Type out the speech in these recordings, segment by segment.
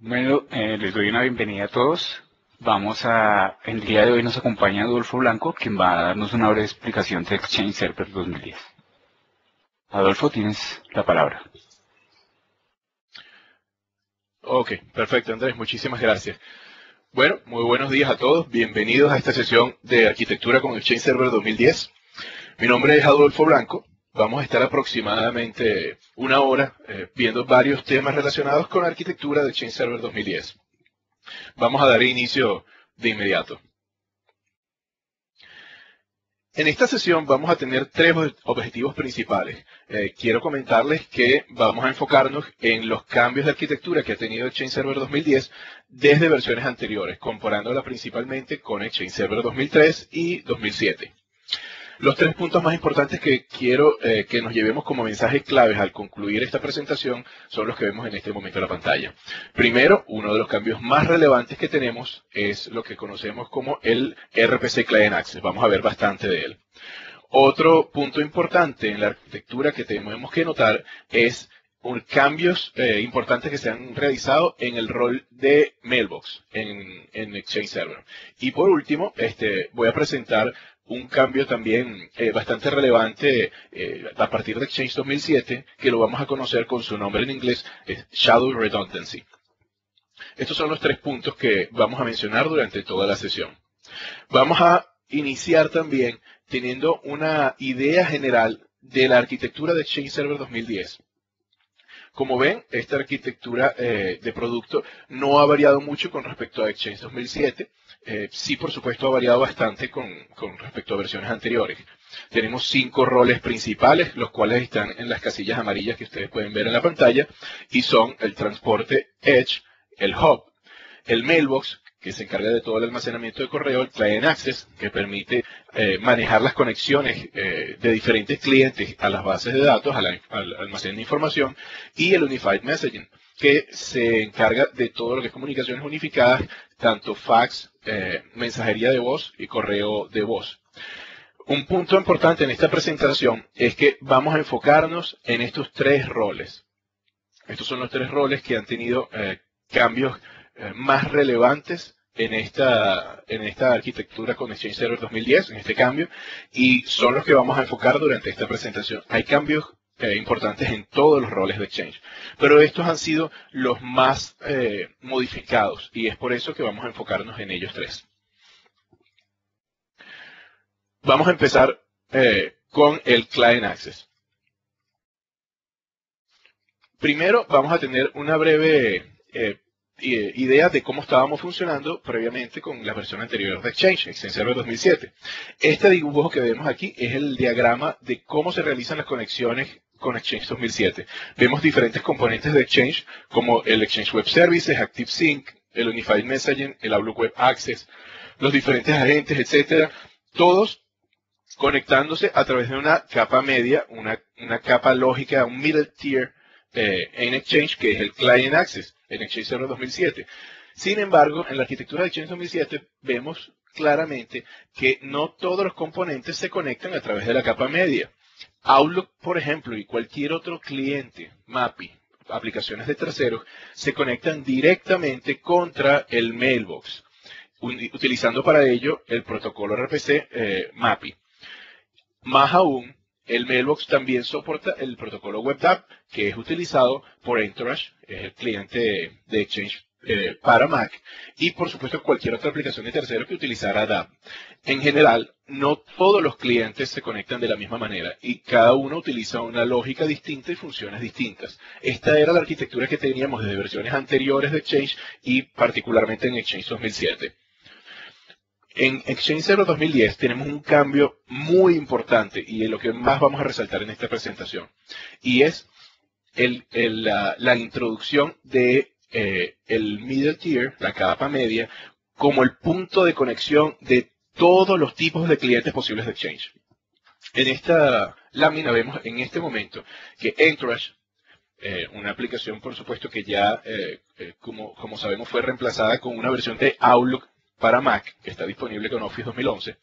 Bueno, eh, les doy una bienvenida a todos. Vamos a, el día de hoy nos acompaña Adolfo Blanco, quien va a darnos una breve explicación de Exchange Server 2010. Adolfo, tienes la palabra. Ok, perfecto Andrés, muchísimas gracias. Bueno, muy buenos días a todos, bienvenidos a esta sesión de arquitectura con Exchange Server 2010. Mi nombre es Adolfo Blanco, vamos a estar aproximadamente una hora eh, viendo varios temas relacionados con la arquitectura de Exchange Server 2010. Vamos a dar inicio de inmediato. En esta sesión vamos a tener tres objetivos principales. Eh, quiero comentarles que vamos a enfocarnos en los cambios de arquitectura que ha tenido Exchange Server 2010 desde versiones anteriores, comparándola principalmente con Exchange Server 2003 y 2007. Los tres puntos más importantes que quiero eh, que nos llevemos como mensajes claves al concluir esta presentación son los que vemos en este momento en la pantalla. Primero, uno de los cambios más relevantes que tenemos es lo que conocemos como el RPC Client Access. Vamos a ver bastante de él. Otro punto importante en la arquitectura que tenemos que notar es cambios eh, importantes que se han realizado en el rol de Mailbox en, en Exchange Server. Y por último, este, voy a presentar un cambio también eh, bastante relevante eh, a partir de Exchange 2007, que lo vamos a conocer con su nombre en inglés, es Shadow Redundancy. Estos son los tres puntos que vamos a mencionar durante toda la sesión. Vamos a iniciar también teniendo una idea general de la arquitectura de Exchange Server 2010. Como ven, esta arquitectura eh, de producto no ha variado mucho con respecto a Exchange 2007. Eh, sí, por supuesto, ha variado bastante con, respecto a versiones anteriores. Tenemos cinco roles principales, los cuales están en las casillas amarillas que ustedes pueden ver en la pantalla, y son el transporte Edge, el Hub, el Mailbox, que se encarga de todo el almacenamiento de correo, el Client Access, que permite eh, manejar las conexiones eh, de diferentes clientes a las bases de datos, al almacén de información, y el Unified Messaging, que se encarga de todo lo que es comunicaciones unificadas, tanto fax, eh, mensajería de voz y correo de voz. Un punto importante en esta presentación es que vamos a enfocarnos en estos tres roles. Estos son los tres roles que han tenido cambios eh, más relevantes en esta, en esta arquitectura con Exchange Server 2010, en este cambio, y son los que vamos a enfocar durante esta presentación. Hay cambios eh, importantes en todos los roles de Exchange, pero estos han sido los más eh, modificados y es por eso que vamos a enfocarnos en ellos tres. Vamos a empezar con el Client Access. Primero vamos a tener una breve idea de cómo estábamos funcionando previamente con la versión anterior de Exchange, Exchange Server 2007. Este dibujo que vemos aquí es el diagrama de cómo se realizan las conexiones con Exchange 2007. Vemos diferentes componentes de Exchange como el Exchange Web Services, ActiveSync, el Unified Messaging, el Outlook Web Access, los diferentes agentes, etcétera, todos conectándose a través de una capa media, una, capa lógica, un middle tier eh, en Exchange que es el Client Access en Exchange Server 2007. Sin embargo, en la arquitectura de Exchange 2007 vemos claramente que no todos los componentes se conectan a través de la capa media. Outlook, por ejemplo, y cualquier otro cliente, MAPI, aplicaciones de terceros, se conectan directamente contra el mailbox, utilizando para ello el protocolo RPC eh, MAPI. Más aún, el Mailbox también soporta el protocolo WebDAV, que es utilizado por Entourage, es el cliente de Exchange eh, para Mac, y por supuesto cualquier otra aplicación de tercero que utilizara DAV. En general, no todos los clientes se conectan de la misma manera y cada uno utiliza una lógica distinta y funciones distintas. Esta era la arquitectura que teníamos desde versiones anteriores de Exchange y particularmente en Exchange 2007. En Exchange Server 2010 tenemos un cambio muy importante y es lo que más vamos a resaltar en esta presentación. Y es la, introducción de eh, el middle tier, la capa media, como el punto de conexión de todos los tipos de clientes posibles de Exchange. En esta lámina vemos en este momento que Entourage, eh, una aplicación por supuesto que ya, eh, como, sabemos, fue reemplazada con una versión de Outlook para Mac, que está disponible con Office 2011,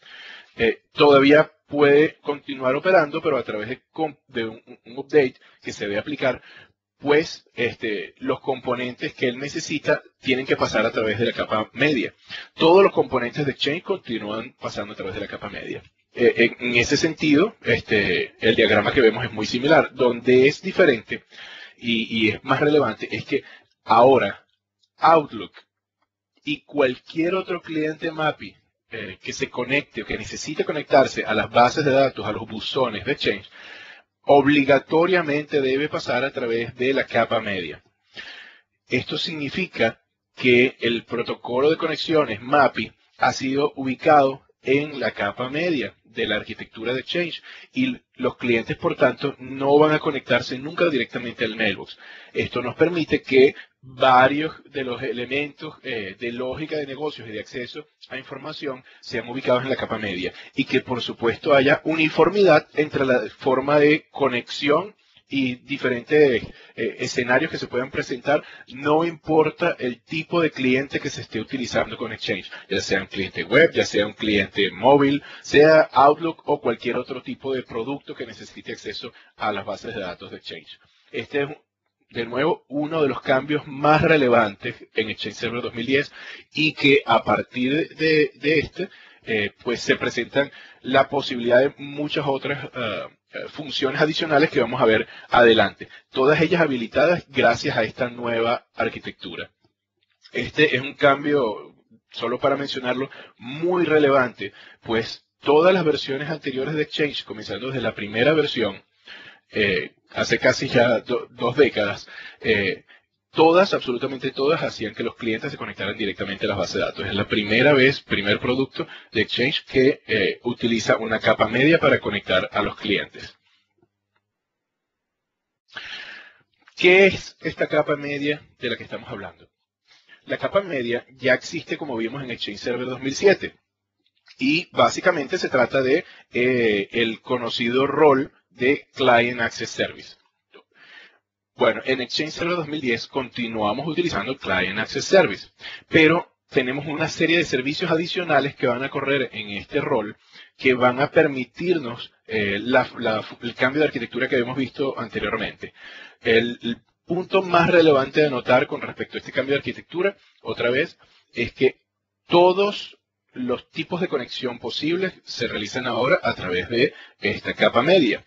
eh, todavía puede continuar operando, pero a través de, un, update que se debe aplicar pues este, los componentes que él necesita tienen que pasar a través de la capa media. Todos los componentes de Exchange continúan pasando a través de la capa media. Eh, en, ese sentido, este, el diagrama que vemos es muy similar. Donde es diferente y, es más relevante es que ahora Outlook y cualquier otro cliente MAPI eh, que se conecte o que necesite conectarse a las bases de datos, a los buzones de Exchange, obligatoriamente debe pasar a través de la capa media. Esto significa que el protocolo de conexiones MAPI ha sido ubicado en la capa media de la arquitectura de Exchange y los clientes, por tanto, no van a conectarse nunca directamente al mailbox. Esto nos permite que varios de los elementos eh, de lógica de negocios y de acceso a información sean ubicados en la capa media y que, por supuesto, haya uniformidad entre la forma de conexión y diferentes eh, escenarios que se puedan presentar, no importa el tipo de cliente que se esté utilizando con Exchange, ya sea un cliente web, ya sea un cliente móvil, sea Outlook o cualquier otro tipo de producto que necesite acceso a las bases de datos de Exchange. Este es de nuevo, uno de los cambios más relevantes en Exchange Server 2010 y que a partir de, este, eh, pues se presentan la posibilidad de muchas otras eh, funciones adicionales que vamos a ver adelante. Todas ellas habilitadas gracias a esta nueva arquitectura. Este es un cambio, solo para mencionarlo, muy relevante, pues todas las versiones anteriores de Exchange, comenzando desde la primera versión, eh, hace casi ya dos décadas, eh, todas, absolutamente todas, hacían que los clientes se conectaran directamente a las bases de datos. Es la primera vez, primer producto de Exchange que eh, utiliza una capa media para conectar a los clientes. ¿Qué es esta capa media de la que estamos hablando? La capa media ya existe como vimos en Exchange Server 2007 y básicamente se trata de eh, el conocido rol de Client Access Service. Bueno, en Exchange Server 2010 continuamos utilizando Client Access Service, pero tenemos una serie de servicios adicionales que van a correr en este rol que van a permitirnos eh, el cambio de arquitectura que habíamos visto anteriormente. El, el, punto más relevante de notar con respecto a este cambio de arquitectura, otra vez, es que todos los tipos de conexión posibles se realizan ahora a través de esta capa media.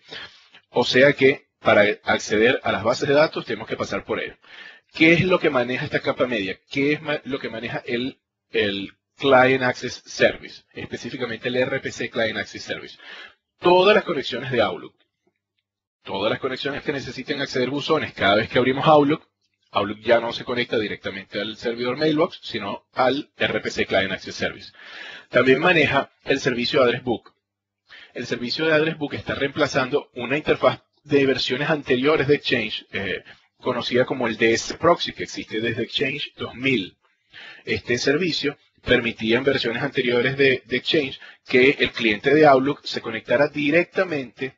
O sea que para acceder a las bases de datos tenemos que pasar por él. ¿Qué es lo que maneja esta capa media? ¿Qué es lo que maneja el, el Client Access Service? Específicamente el RPC Client Access Service. Todas las conexiones de Outlook. Todas las conexiones que necesiten acceder buzones cada vez que abrimos Outlook. Outlook ya no se conecta directamente al servidor Mailbox, sino al RPC Client Access Service. También maneja el servicio Address Book. El servicio de Address Book está reemplazando una interfaz de versiones anteriores de Exchange, eh, conocida como el DS Proxy, que existe desde Exchange 2000. Este servicio permitía en versiones anteriores de, Exchange que el cliente de Outlook se conectara directamente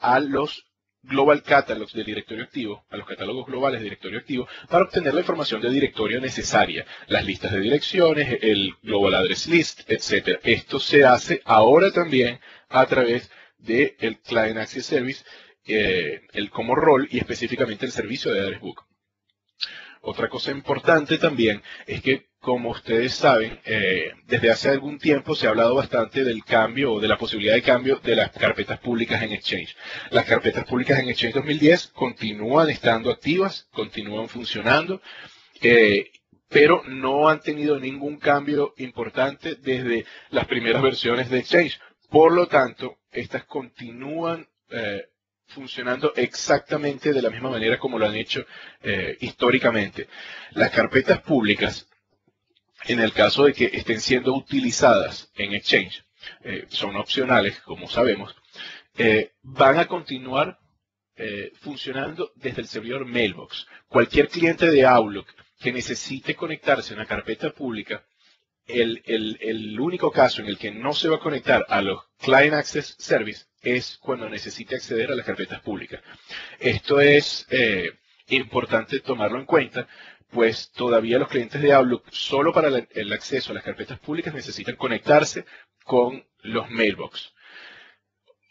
a los Global Catalogs del directorio activo, a los catálogos globales del directorio activo, para obtener la información del directorio necesaria, las listas de direcciones, el Global Address List, etc. Esto se hace ahora también a través del Client Access Service eh, el como rol y específicamente el servicio de Address Book. Otra cosa importante también es que, como ustedes saben, eh, desde hace algún tiempo se ha hablado bastante del cambio o de la posibilidad de cambio de las carpetas públicas en Exchange. Las carpetas públicas en Exchange 2010 continúan estando activas, continúan funcionando, eh, pero no han tenido ningún cambio importante desde las primeras versiones de Exchange. Por lo tanto, estas continúan funcionando exactamente de la misma manera como lo han hecho eh, históricamente. Las carpetas públicas, en el caso de que estén siendo utilizadas en Exchange, eh, son opcionales, como sabemos, eh, van a continuar funcionando desde el servidor Mailbox. Cualquier cliente de Outlook que necesite conectarse a una carpeta pública el, el, único caso en el que no se va a conectar a los Client Access Service es cuando necesite acceder a las carpetas públicas. Esto es eh, importante tomarlo en cuenta, pues todavía los clientes de Outlook, solo para el acceso a las carpetas públicas, necesitan conectarse con los mailbox.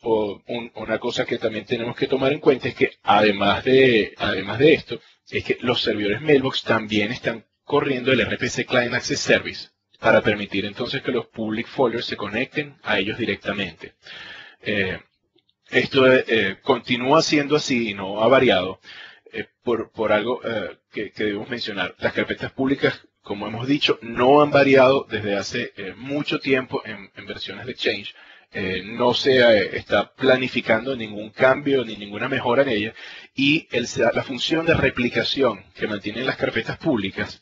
una cosa que también tenemos que tomar en cuenta es que además de, además de esto, es que los servidores Mailbox también están corriendo el RPC Client Access Service para permitir entonces que los public folders se conecten a ellos directamente. Eh, esto eh, continúa siendo así y no ha variado eh, por, algo que, debemos mencionar. Las carpetas públicas, como hemos dicho, no han variado desde hace mucho tiempo en, versiones de Change. no se está planificando ningún cambio ni ninguna mejora en ellas y la función de replicación que mantienen las carpetas públicas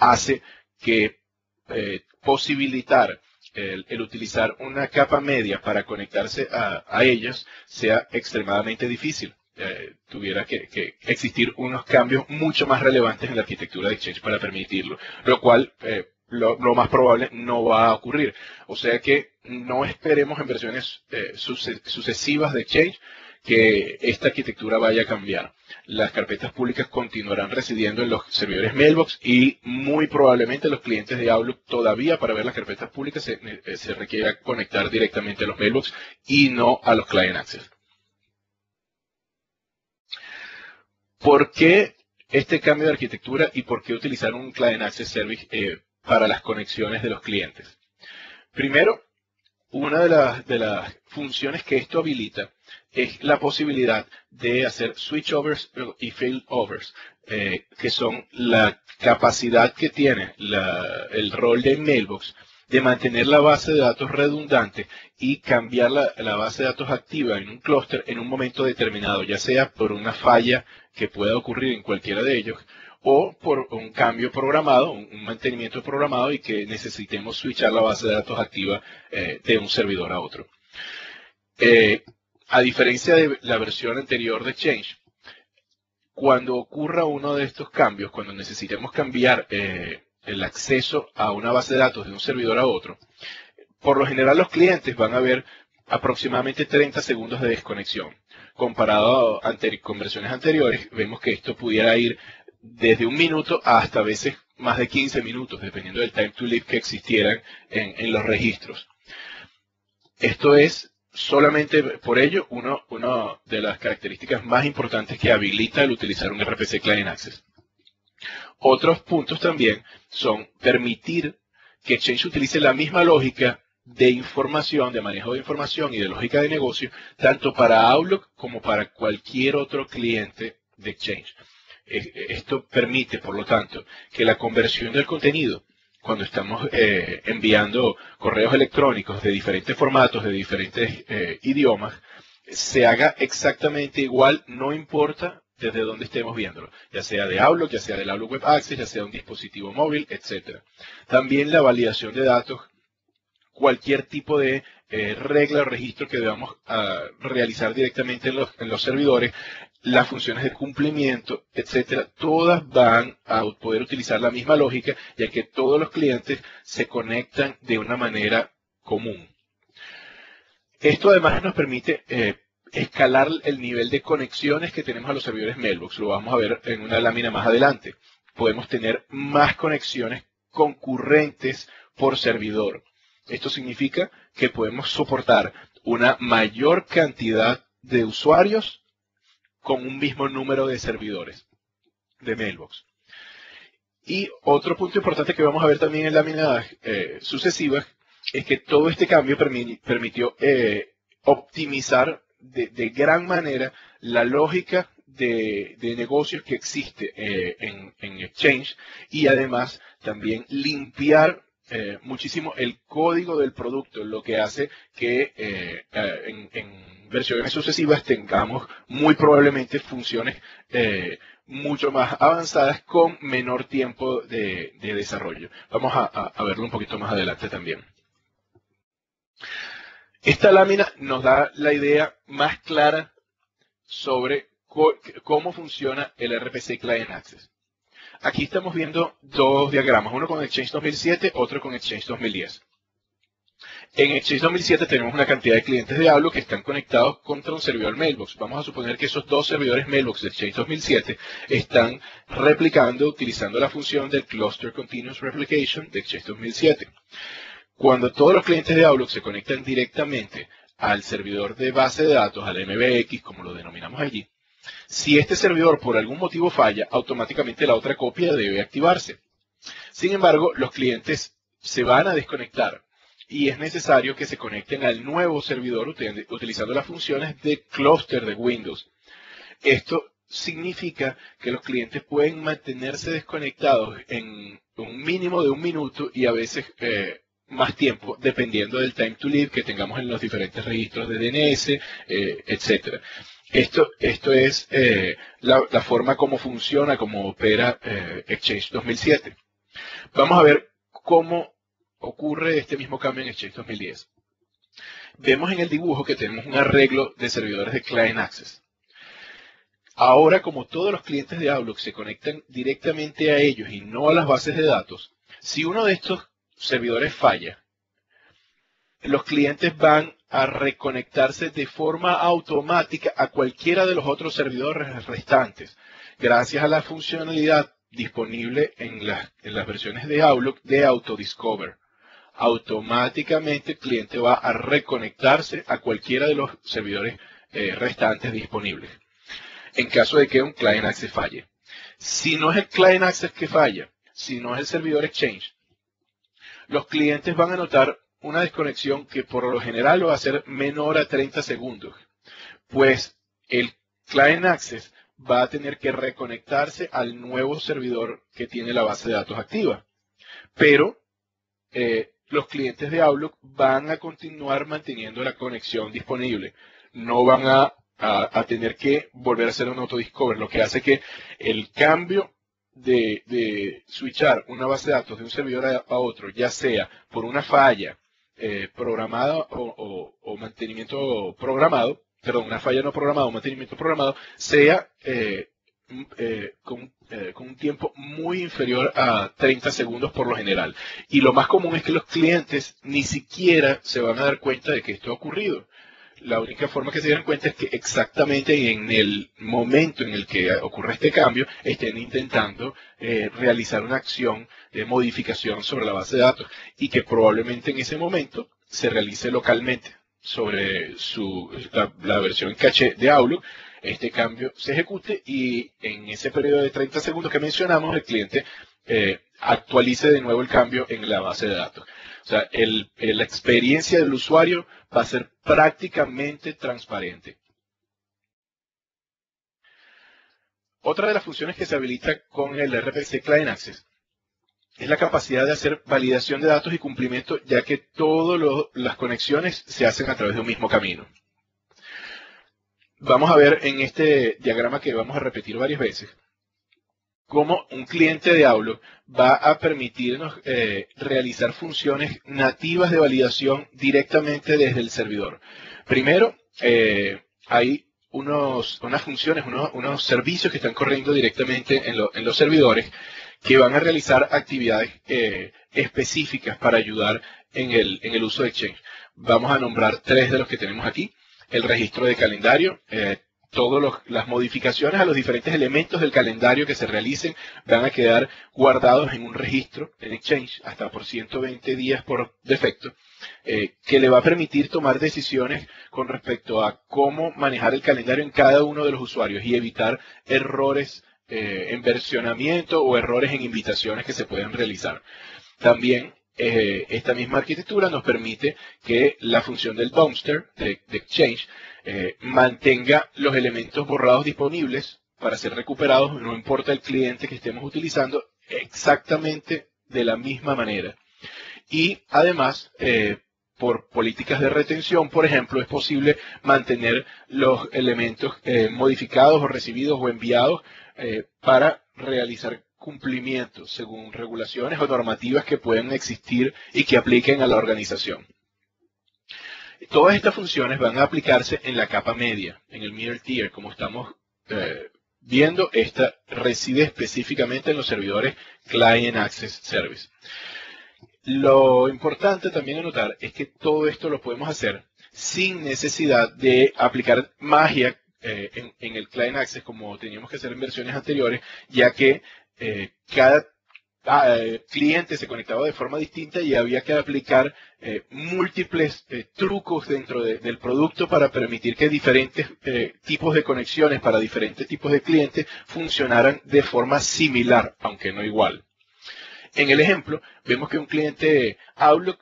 hace que posibilitar el, utilizar una capa media para conectarse a, ellas sea extremadamente difícil. Eh, tuviera que, existir unos cambios mucho más relevantes en la arquitectura de Exchange para permitirlo, lo cual eh, lo, más probable no va a ocurrir. O sea que no esperemos en versiones eh, sucesivas de Exchange que esta arquitectura vaya a cambiar. Las carpetas públicas continuarán residiendo en los servidores Mailbox y muy probablemente los clientes de Outlook todavía para ver las carpetas públicas se, eh, requiera conectar directamente a los Mailbox y no a los Client Access. ¿Por qué este cambio de arquitectura y por qué utilizar un Client Access Service eh, para las conexiones de los clientes? Primero, una de las, funciones que esto habilita es la posibilidad de hacer switchovers y failovers, eh, que son la capacidad que tiene el rol de Mailbox de mantener la base de datos redundante y cambiar la, base de datos activa en un clúster en un momento determinado, ya sea por una falla que pueda ocurrir en cualquiera de ellos o por un cambio programado, un mantenimiento programado y que necesitemos switchar la base de datos activa eh, de un servidor a otro. Eh, a diferencia de la versión anterior de Change, cuando ocurra uno de estos cambios, cuando necesitemos cambiar eh, el acceso a una base de datos de un servidor a otro, por lo general los clientes van a ver aproximadamente 30 segundos de desconexión. Comparado con versiones anteriores, vemos que esto pudiera ir desde un minuto hasta a veces más de 15 minutos, dependiendo del time to live que existieran en, los registros. Esto es solamente por ello una de las características más importantes que habilita el utilizar un RPC Client Access. Otros puntos también son permitir que Exchange utilice la misma lógica de información, de manejo de información y de lógica de negocio, tanto para Outlook como para cualquier otro cliente de Exchange. Esto permite, por lo tanto, que la conversión del contenido, cuando estamos eh, enviando correos electrónicos de diferentes formatos, de diferentes eh, idiomas, se haga exactamente igual, no importa desde dónde estemos viéndolo, ya sea de Outlook, ya sea del Outlook Web Access, ya sea un dispositivo móvil, etc. También la validación de datos, cualquier tipo de eh, regla o registro que debamos ah, realizar directamente en los servidores, las funciones de cumplimiento, etcétera, todas van a poder utilizar la misma lógica, ya que todos los clientes se conectan de una manera común. Esto además nos permite eh, escalar el nivel de conexiones que tenemos a los servidores Mailbox. Lo vamos a ver en una lámina más adelante. Podemos tener más conexiones concurrentes por servidor. Esto significa que podemos soportar una mayor cantidad de usuarios con un mismo número de servidores de Mailbox. Y otro punto importante que vamos a ver también en láminas eh, sucesivas es que todo este cambio permitió eh, optimizar de, gran manera la lógica de, negocios que existe eh, en, Exchange y además también limpiar muchísimo el código del producto, lo que hace que en versiones sucesivas tengamos muy probablemente funciones eh, mucho más avanzadas con menor tiempo de, desarrollo. Vamos a, verlo un poquito más adelante también. Esta lámina nos da la idea más clara sobre cómo funciona el RPC Client Access. Aquí estamos viendo dos diagramas, uno con Exchange 2007, otro con Exchange 2010. En Exchange 2007 tenemos una cantidad de clientes de Outlook que están conectados contra un servidor Mailbox. Vamos a suponer que esos dos servidores Mailbox de Exchange 2007 están replicando utilizando la función del Cluster Continuous Replication de Exchange 2007. Cuando todos los clientes de Outlook se conectan directamente al servidor de base de datos, al MBX, como lo denominamos allí, si este servidor por algún motivo falla, automáticamente la otra copia debe activarse. Sin embargo, los clientes se van a desconectar y es necesario que se conecten al nuevo servidor utilizando las funciones de clúster de Windows. Esto significa que los clientes pueden mantenerse desconectados en un mínimo de un minuto y a veces eh, más tiempo, dependiendo del time to live que tengamos en los diferentes registros de DNS, eh, etc. Esto, esto es eh, la, forma como funciona, como opera Exchange 2007. Vamos a ver cómo ocurre este mismo cambio en Exchange 2010. Vemos en el dibujo que tenemos un arreglo de servidores de Client Access. Ahora, como todos los clientes de Outlook se conectan directamente a ellos y no a las bases de datos, si uno de estos servidores falla, los clientes van a reconectarse de forma automática a cualquiera de los otros servidores restantes, gracias a la funcionalidad disponible en, las versiones de Outlook de Autodiscover. Automáticamente el cliente va a reconectarse a cualquiera de los servidores eh, restantes disponibles en caso de que un client access falle. Si no es el client access que falla, si no es el servidor exchange, los clientes van a notar una desconexión que por lo general va a ser menor a 30 segundos, pues el client access va a tener que reconectarse al nuevo servidor que tiene la base de datos activa. Pero eh, los clientes de Outlook van a continuar manteniendo la conexión disponible. No van a a, tener que volver a hacer un autodiscover, lo que hace que el cambio de, switchar una base de datos de un servidor a, otro, ya sea por una falla eh, programada o, mantenimiento programado, perdón, una falla no programada o mantenimiento programado, sea eh, eh, con, con, un tiempo muy inferior a 30 segundos por lo general. Y lo más común es que los clientes ni siquiera se van a dar cuenta de que esto ha ocurrido la única forma que se den cuenta es que exactamente en el momento en el que ocurre este cambio estén intentando eh, realizar una acción de modificación sobre la base de datos y que probablemente en ese momento se realice localmente sobre su, la, versión caché de Outlook, este cambio se ejecute y en ese periodo de 30 segundos que mencionamos el cliente eh, actualice de nuevo el cambio en la base de datos. O sea, la experiencia del usuario va a ser prácticamente transparente. Otra de las funciones que se habilita con el RPC Client Access es la capacidad de hacer validación de datos y cumplimiento, ya que todas las conexiones se hacen a través de un mismo camino. Vamos a ver en este diagrama que vamos a repetir varias veces cómo un cliente de Outlook va a permitirnos eh, realizar funciones nativas de validación directamente desde el servidor. Primero, eh, hay unos, unas funciones, unos, servicios que están corriendo directamente en, los servidores que van a realizar actividades eh, específicas para ayudar en el, en el uso de Exchange. Vamos a nombrar tres de los que tenemos aquí. El registro de calendario, todas las modificaciones a los diferentes elementos del calendario que se realicen van a quedar guardados en un registro en Exchange hasta por 120 días por defecto, eh, que le va a permitir tomar decisiones con respecto a cómo manejar el calendario en cada uno de los usuarios y evitar errores eh, en versionamiento o errores en invitaciones que se pueden realizar. También eh, esta misma arquitectura nos permite que la función del dumpster de, Exchange eh, mantenga los elementos borrados disponibles para ser recuperados, no importa el cliente que estemos utilizando, exactamente de la misma manera. Y además, eh, por políticas de retención, por ejemplo, es posible mantener los elementos modificados o recibidos o enviados para realizar cumplimiento según regulaciones o normativas que pueden existir y que apliquen a la organización. Todas estas funciones van a aplicarse en la capa media, en el middle tier, como estamos eh, viendo, esta reside específicamente en los servidores Client Access Service. Lo importante también anotar es que todo esto lo podemos hacer sin necesidad de aplicar magia eh, en, el Client Access como teníamos que hacer en versiones anteriores, ya que eh, cada eh, cliente se conectaba de forma distinta y había que aplicar eh, múltiples eh, trucos dentro del producto para permitir que diferentes tipos de conexiones para diferentes tipos de clientes funcionaran de forma similar, aunque no igual. En el ejemplo, vemos que un cliente Outlook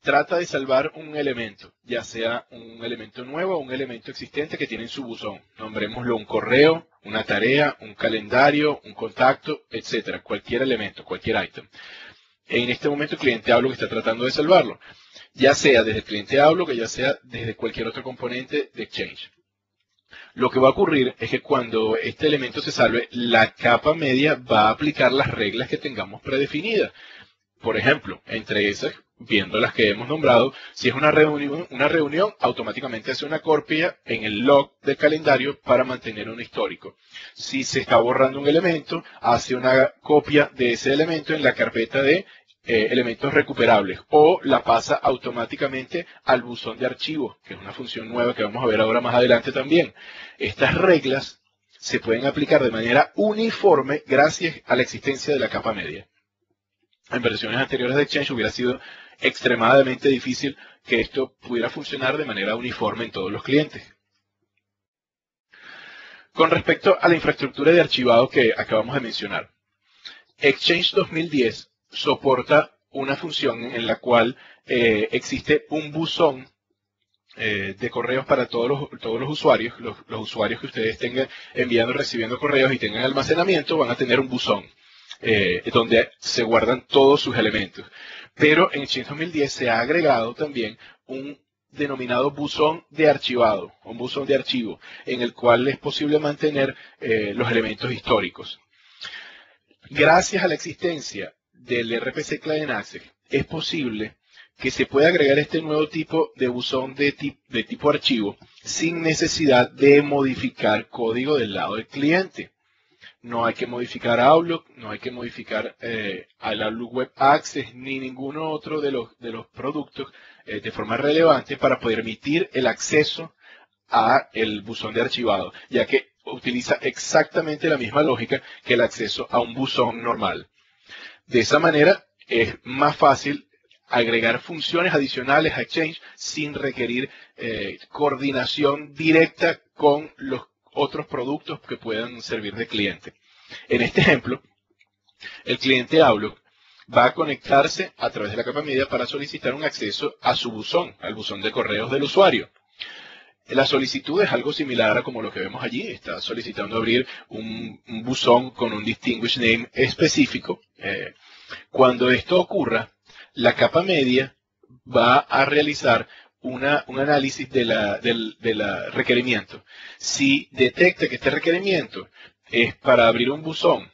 trata de salvar un elemento, ya sea un elemento nuevo o un elemento existente que tiene en su buzón. Nombrémoslo un correo, una tarea, un calendario, un contacto, etcétera, cualquier elemento, cualquier item. En este momento el cliente Outlook está tratando de salvarlo, ya sea desde el cliente Outlook, ya sea desde cualquier otro componente de Exchange. Lo que va a ocurrir es que cuando este elemento se salve, la capa media va a aplicar las reglas que tengamos predefinidas. Por ejemplo, entre esas, viendo las que hemos nombrado, si es una reunión, una reunión, automáticamente hace una copia en el log del calendario para mantener un histórico. Si se está borrando un elemento, hace una copia de ese elemento en la carpeta de eh, elementos recuperables o la pasa automáticamente al buzón de archivos, que es una función nueva que vamos a ver ahora más adelante también. Estas reglas se pueden aplicar de manera uniforme gracias a la existencia de la capa media en versiones anteriores de Exchange hubiera sido extremadamente difícil que esto pudiera funcionar de manera uniforme en todos los clientes. Con respecto a la infraestructura de archivado que acabamos de mencionar, Exchange 2010 soporta una función en la cual eh, existe un buzón eh, de correos para todos los, todos los usuarios. Los, usuarios que ustedes tengan enviando recibiendo correos y tengan almacenamiento van a tener un buzón. Eh, donde se guardan todos sus elementos. Pero en Exchange 2010 se ha agregado también un denominado buzón de archivado, un buzón de archivo, en el cual es posible mantener eh, los elementos históricos. Gracias a la existencia del RPC Client Access, es posible que se pueda agregar este nuevo tipo de buzón de, de tipo archivo sin necesidad de modificar código del lado del cliente no hay que modificar Outlook, no hay que modificar eh, al Outlook Web Access ni ninguno otro de los, de los productos eh, de forma relevante para poder emitir el acceso a el buzón de archivado, ya que utiliza exactamente la misma lógica que el acceso a un buzón normal. De esa manera es más fácil agregar funciones adicionales a Exchange sin requerir eh, coordinación directa con los otros productos que puedan servir de cliente. En este ejemplo, el cliente Outlook va a conectarse a través de la capa media para solicitar un acceso a su buzón, al buzón de correos del usuario. La solicitud es algo similar a como lo que vemos allí. Está solicitando abrir un, buzón con un distinguished name específico. Eh, cuando esto ocurra, la capa media va a realizar un análisis de la, del, requerimiento. Si detecta que este requerimiento es para abrir un buzón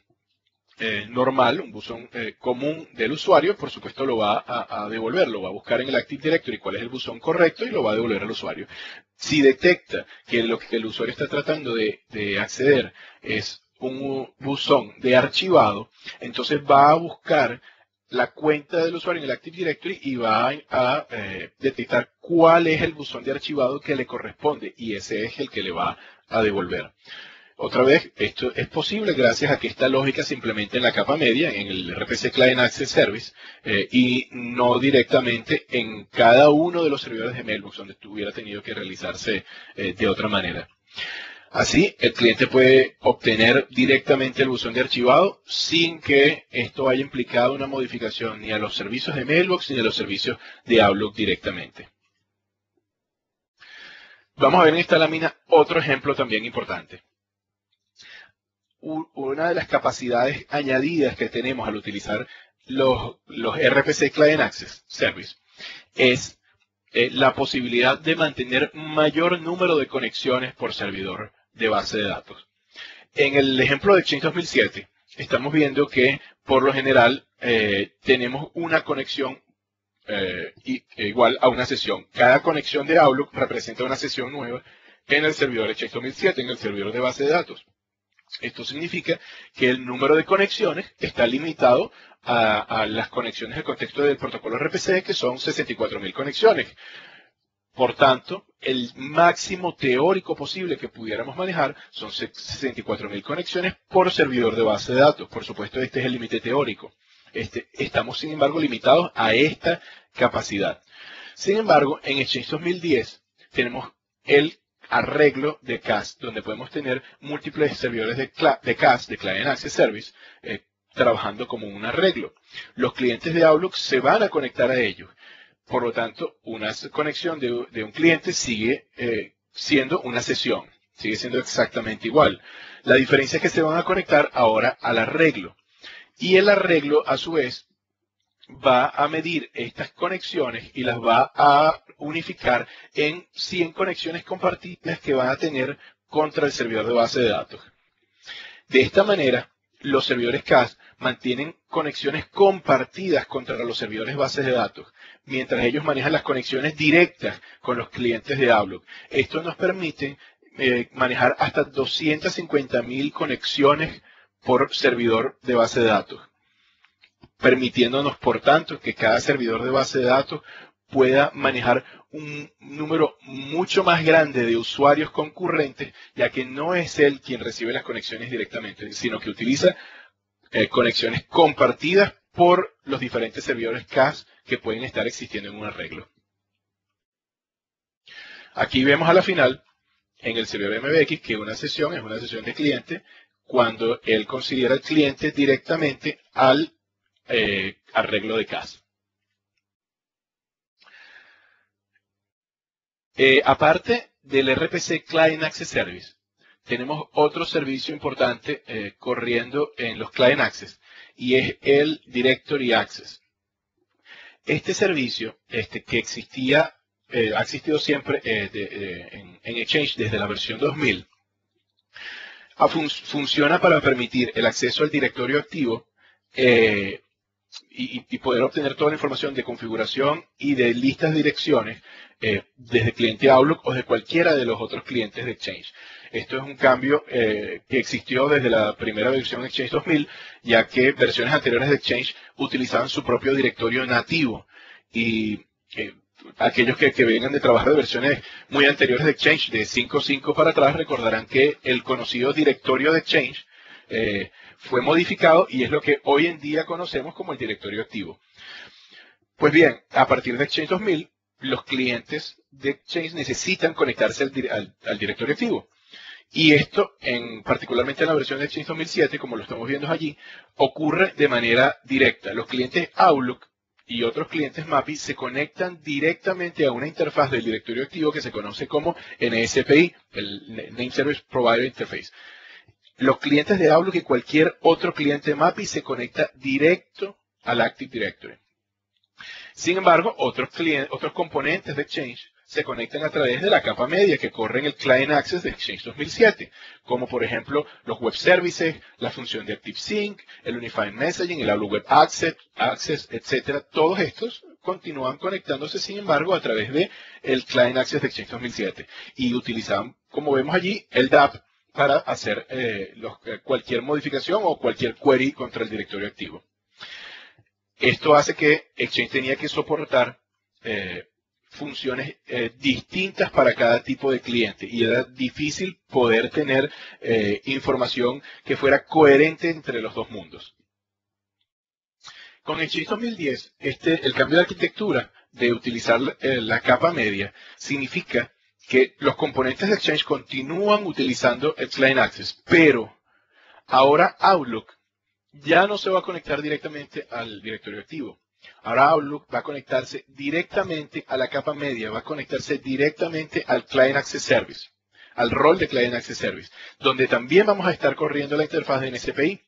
eh, normal, un buzón eh, común del usuario, por supuesto lo va a, devolver, lo va a buscar en el Active Directory cuál es el buzón correcto y lo va a devolver al usuario. Si detecta que lo que el usuario está tratando de, acceder es un buzón de archivado, entonces va a buscar la cuenta del usuario en el Active Directory y va a, eh, detectar cuál es el buzón de archivado que le corresponde y ese es el que le va a devolver. Otra vez, esto es posible gracias a que esta lógica se implementa en la capa media, en el RPC Client Access Service, eh, y no directamente en cada uno de los servidores de Mailbox donde hubiera tenido que realizarse eh, de otra manera. Así, el cliente puede obtener directamente el buzón de archivado sin que esto haya implicado una modificación ni a los servicios de Mailbox ni a los servicios de Outlook directamente. Vamos a ver en esta lámina otro ejemplo también importante una de las capacidades añadidas que tenemos al utilizar los, RPC Client Access Service es eh, la posibilidad de mantener mayor número de conexiones por servidor de base de datos. En el ejemplo de Exchange 2007, estamos viendo que por lo general eh, tenemos una conexión eh, igual a una sesión. Cada conexión de Outlook representa una sesión nueva en el servidor Exchange 2007, en el servidor de base de datos. Esto significa que el número de conexiones está limitado a, las conexiones del contexto del protocolo RPC, que son 64.000 conexiones. Por tanto, el máximo teórico posible que pudiéramos manejar son 64.000 conexiones por servidor de base de datos. Por supuesto, este es el límite teórico. Este, estamos, sin embargo, limitados a esta capacidad. Sin embargo, en Exchange 2010 tenemos el arreglo de CAS, donde podemos tener múltiples servidores de, de CAS, de Client Access Service, eh, trabajando como un arreglo. Los clientes de Outlook se van a conectar a ellos. Por lo tanto, una conexión de, un cliente sigue eh, siendo una sesión, sigue siendo exactamente igual. La diferencia es que se van a conectar ahora al arreglo. Y el arreglo, a su vez, va a medir estas conexiones y las va a unificar en 100 conexiones compartidas que van a tener contra el servidor de base de datos. De esta manera, los servidores CAS mantienen conexiones compartidas contra los servidores bases de datos, mientras ellos manejan las conexiones directas con los clientes de Outlook. Esto nos permite eh, manejar hasta 250.000 conexiones por servidor de base de datos, permitiéndonos, por tanto, que cada servidor de base de datos pueda manejar un número mucho más grande de usuarios concurrentes, ya que no es él quien recibe las conexiones directamente, sino que utiliza eh, conexiones compartidas por los diferentes servidores CAS que pueden estar existiendo en un arreglo. Aquí vemos a la final, en el servidor MBX, que una sesión es una sesión de cliente cuando él considera al cliente directamente al eh, arreglo de CAS. Eh, aparte del RPC Client Access Service, tenemos otro servicio importante eh, corriendo en los Client Access y es el Directory Access. Este servicio, este, que existía, eh, ha existido siempre en, Exchange desde la versión 2000, funciona para permitir el acceso al directorio activo y, poder obtener toda la información de configuración y de listas de direcciones eh, desde cliente Outlook o de cualquiera de los otros clientes de Exchange. Esto es un cambio eh, que existió desde la primera versión de Exchange 2000, ya que versiones anteriores de Exchange utilizaban su propio directorio nativo. Y eh, aquellos que, vengan de trabajar de versiones muy anteriores de Exchange, de 5.5 para atrás, recordarán que el conocido directorio de Exchange fue modificado y es lo que hoy en día conocemos como el directorio activo. Pues bien, a partir de Exchange 2000, los clientes de Exchange necesitan conectarse al, directorio activo. Y esto, en, particularmente en la versión de Exchange 2007, como lo estamos viendo allí, ocurre de manera directa. Los clientes Outlook y otros clientes MAPI se conectan directamente a una interfaz del directorio activo que se conoce como NSPI, el Name Service Provider Interface los clientes de Outlook y cualquier otro cliente MAPI se conecta directo al Active Directory. Sin embargo, otros, clientes, otros componentes de Exchange se conectan a través de la capa media que corre en el Client Access de Exchange 2007, como por ejemplo los web services, la función de ActiveSync, el Unified Messaging, el Outlook Web Access, Access etc. Todos estos continúan conectándose, sin embargo, a través de el Client Access de Exchange 2007 y utilizan, como vemos allí, el DAP para hacer eh, eh, cualquier modificación o cualquier query contra el directorio activo. Esto hace que Exchange tenía que soportar eh, funciones distintas para cada tipo de cliente y era difícil poder tener información que fuera coherente entre los dos mundos. Con Exchange 2010, este, el cambio de arquitectura de utilizar la capa media significa que los componentes de Exchange continúan utilizando el Client Access, pero ahora Outlook ya no se va a conectar directamente al directorio activo. Ahora Outlook va a conectarse directamente a la capa media, va a conectarse directamente al Client Access Service, al rol de Client Access Service, donde también vamos a estar corriendo la interfaz de NSPI.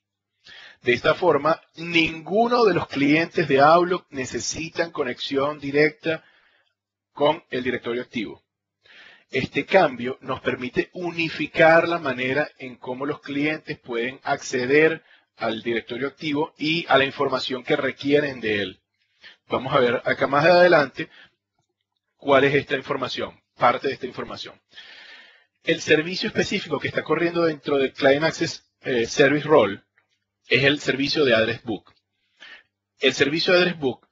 De esta forma, ninguno de los clientes de Outlook necesitan conexión directa con el directorio activo. Este cambio nos permite unificar la manera en cómo los clientes pueden acceder al directorio activo y a la información que requieren de él. Vamos a ver acá más adelante cuál es esta información, parte de esta información. El servicio específico que está corriendo dentro del Client Access eh, Service Role es el servicio de Address Book. El servicio de Address Book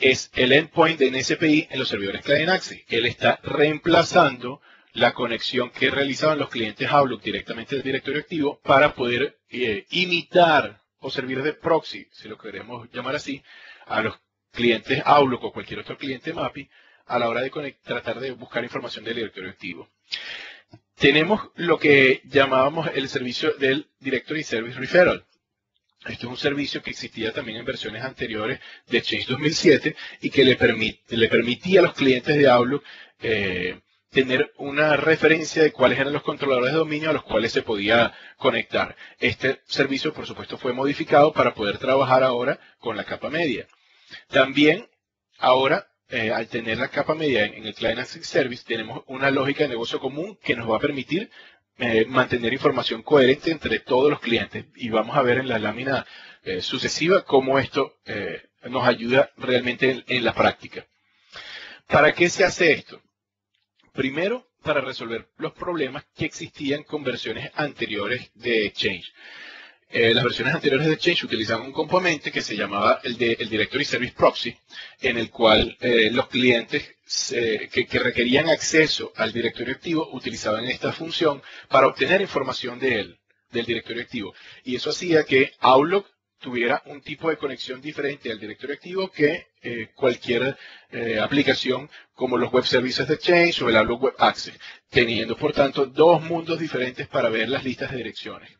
es el endpoint de NSPI en los servidores Client Access. Él está reemplazando la conexión que realizaban los clientes Outlook directamente del directorio activo para poder eh, imitar o servir de proxy, si lo queremos llamar así, a los clientes Outlook o cualquier otro cliente MAPI a la hora de tratar de buscar información del directorio activo. Tenemos lo que llamábamos el servicio del Directory Service Referral. Esto es un servicio que existía también en versiones anteriores de Change 2007 y que le, le permitía a los clientes de Outlook eh, tener una referencia de cuáles eran los controladores de dominio a los cuales se podía conectar. Este servicio, por supuesto, fue modificado para poder trabajar ahora con la capa media. También, ahora, eh, al tener la capa media en, el Client Access Service, tenemos una lógica de negocio común que nos va a permitir eh, mantener información coherente entre todos los clientes. Y vamos a ver en la lámina eh, sucesiva cómo esto nos ayuda realmente en la práctica. ¿Para qué se hace esto? Primero, para resolver los problemas que existían con versiones anteriores de Change. Eh, las versiones anteriores de Change utilizaban un componente que se llamaba el, de, Directory Service Proxy, en el cual eh, los clientes que, que, requerían acceso al directorio activo utilizaban esta función para obtener información de él, del directorio activo. Y eso hacía que Outlook tuviera un tipo de conexión diferente al directorio activo que eh, cualquier eh, aplicación como los web services de Change o el Outlook Web Access, teniendo por tanto dos mundos diferentes para ver las listas de direcciones.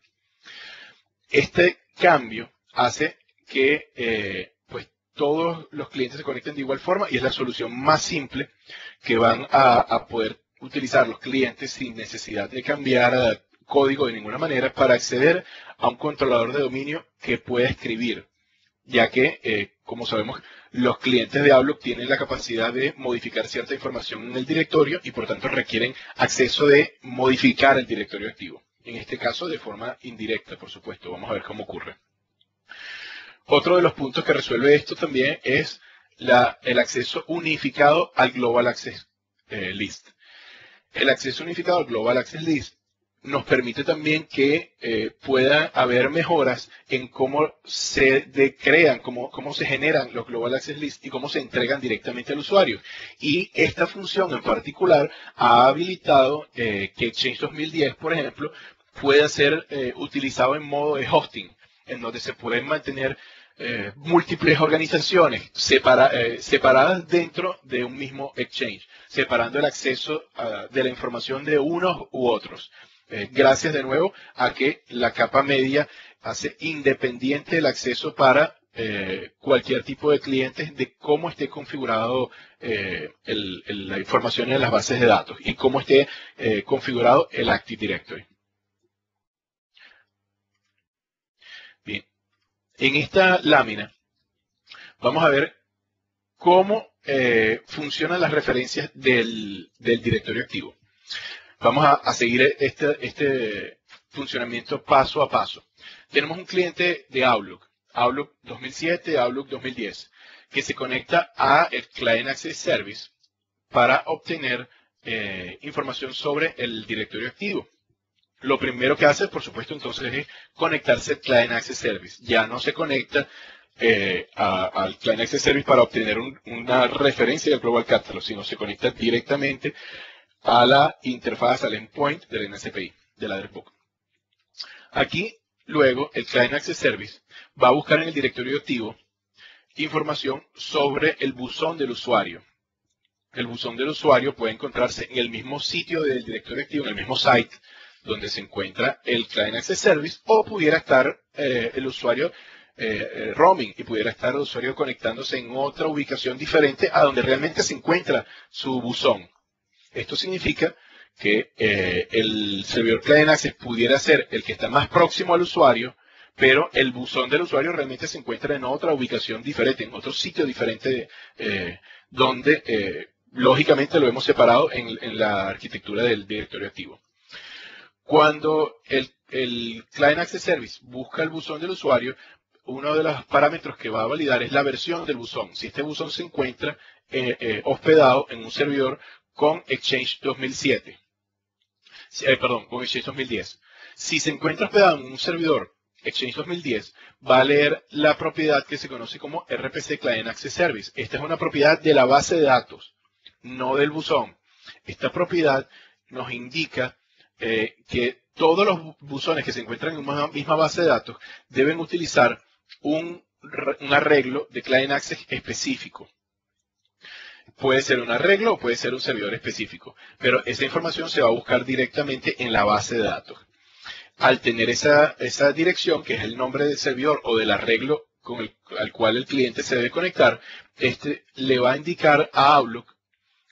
Este cambio hace que eh, pues todos los clientes se conecten de igual forma y es la solución más simple que van a, poder utilizar los clientes sin necesidad de cambiar código de ninguna manera para acceder a un controlador de dominio que pueda escribir, ya que, eh, como sabemos, los clientes de Outlook tienen la capacidad de modificar cierta información en el directorio y por tanto requieren acceso de modificar el directorio activo. En este caso de forma indirecta, por supuesto. Vamos a ver cómo ocurre. Otro de los puntos que resuelve esto también es el acceso unificado al Global Access eh, List. El acceso unificado al Global Access List nos permite también que eh, pueda haber mejoras en cómo se crean, cómo, cómo se generan los Global Access Lists y cómo se entregan directamente al usuario. Y esta función en particular ha habilitado eh, que Exchange 2010, por ejemplo, pueda ser eh, utilizado en modo de hosting, en donde se pueden mantener múltiples organizaciones separadas dentro de un mismo exchange, separando el acceso de la información de unos u otros. Eh, gracias de nuevo a que la capa media hace independiente el acceso para eh, cualquier tipo de clientes de cómo esté configurado eh, la información en las bases de datos y cómo esté configurado el Active Directory. Bien, en esta lámina vamos a ver cómo funcionan las referencias del directorio activo. Vamos a, seguir este, este funcionamiento paso a paso. Tenemos un cliente de Outlook, Outlook 2007, Outlook 2010, que se conecta a el Client Access Service para obtener eh, información sobre el directorio activo. Lo primero que hace, por supuesto, entonces es conectarse al Client Access Service. Ya no se conecta eh, al Client Access Service para obtener una referencia del Global Catalog, sino se conecta directamente a la interfaz, al endpoint del NSPI, de la. Aquí, luego, el Client Access Service va a buscar en el directorio activo información sobre el buzón del usuario. El buzón del usuario puede encontrarse en el mismo sitio del directorio activo, en el mismo site donde se encuentra el Client Access Service, o pudiera estar eh, el usuario eh, eh, roaming y pudiera estar el usuario conectándose en otra ubicación diferente a donde realmente se encuentra su buzón. Esto significa que eh, el servidor Client Access pudiera ser el que está más próximo al usuario, pero el buzón del usuario realmente se encuentra en otra ubicación diferente, en otro sitio diferente, eh, donde eh, lógicamente lo hemos separado en, la arquitectura del directorio activo. Cuando el, el Client Access Service busca el buzón del usuario, uno de los parámetros que va a validar es la versión del buzón. Si este buzón se encuentra hospedado en un servidor con Exchange 2007. Eh, perdón, con Exchange 2010. Si se encuentra hospedado en un servidor Exchange 2010 va a leer la propiedad que se conoce como RPC Client Access Service. Esta es una propiedad de la base de datos, no del buzón. Esta propiedad nos indica eh, que todos los buzones que se encuentran en una misma base de datos deben utilizar un, un arreglo de Client Access específico. Puede ser un arreglo o puede ser un servidor específico, pero esa información se va a buscar directamente en la base de datos al tener esa, dirección, que es el nombre del servidor o del arreglo con el, al cual el cliente se debe conectar, este le va a indicar a Outlook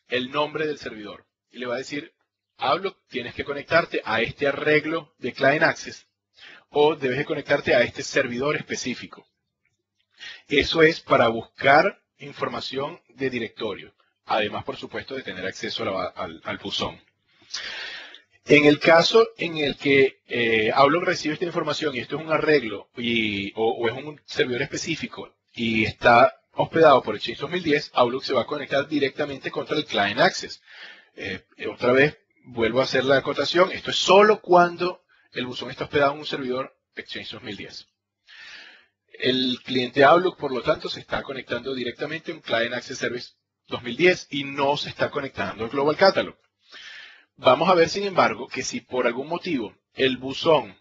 el nombre del servidor. Y le va a decir, Outlook, tienes que conectarte a este arreglo de Client Access o debes de conectarte a este servidor específico. Eso es para buscar información de directorio. Además, por supuesto, de tener acceso al, buzón. En el caso en el que eh, Outlook recibe esta información y esto es un arreglo y, o, es un servidor específico y está hospedado por Exchange 2010, Outlook se va a conectar directamente contra el Client Access. Eh, otra vez, vuelvo a hacer la acotación, esto es solo cuando el buzón está hospedado en un servidor Exchange 2010. El cliente Outlook, por lo tanto, se está conectando directamente a un Client Access Service 2010 y no se está conectando al Global Catalog. Vamos a ver, sin embargo, que si por algún motivo el buzón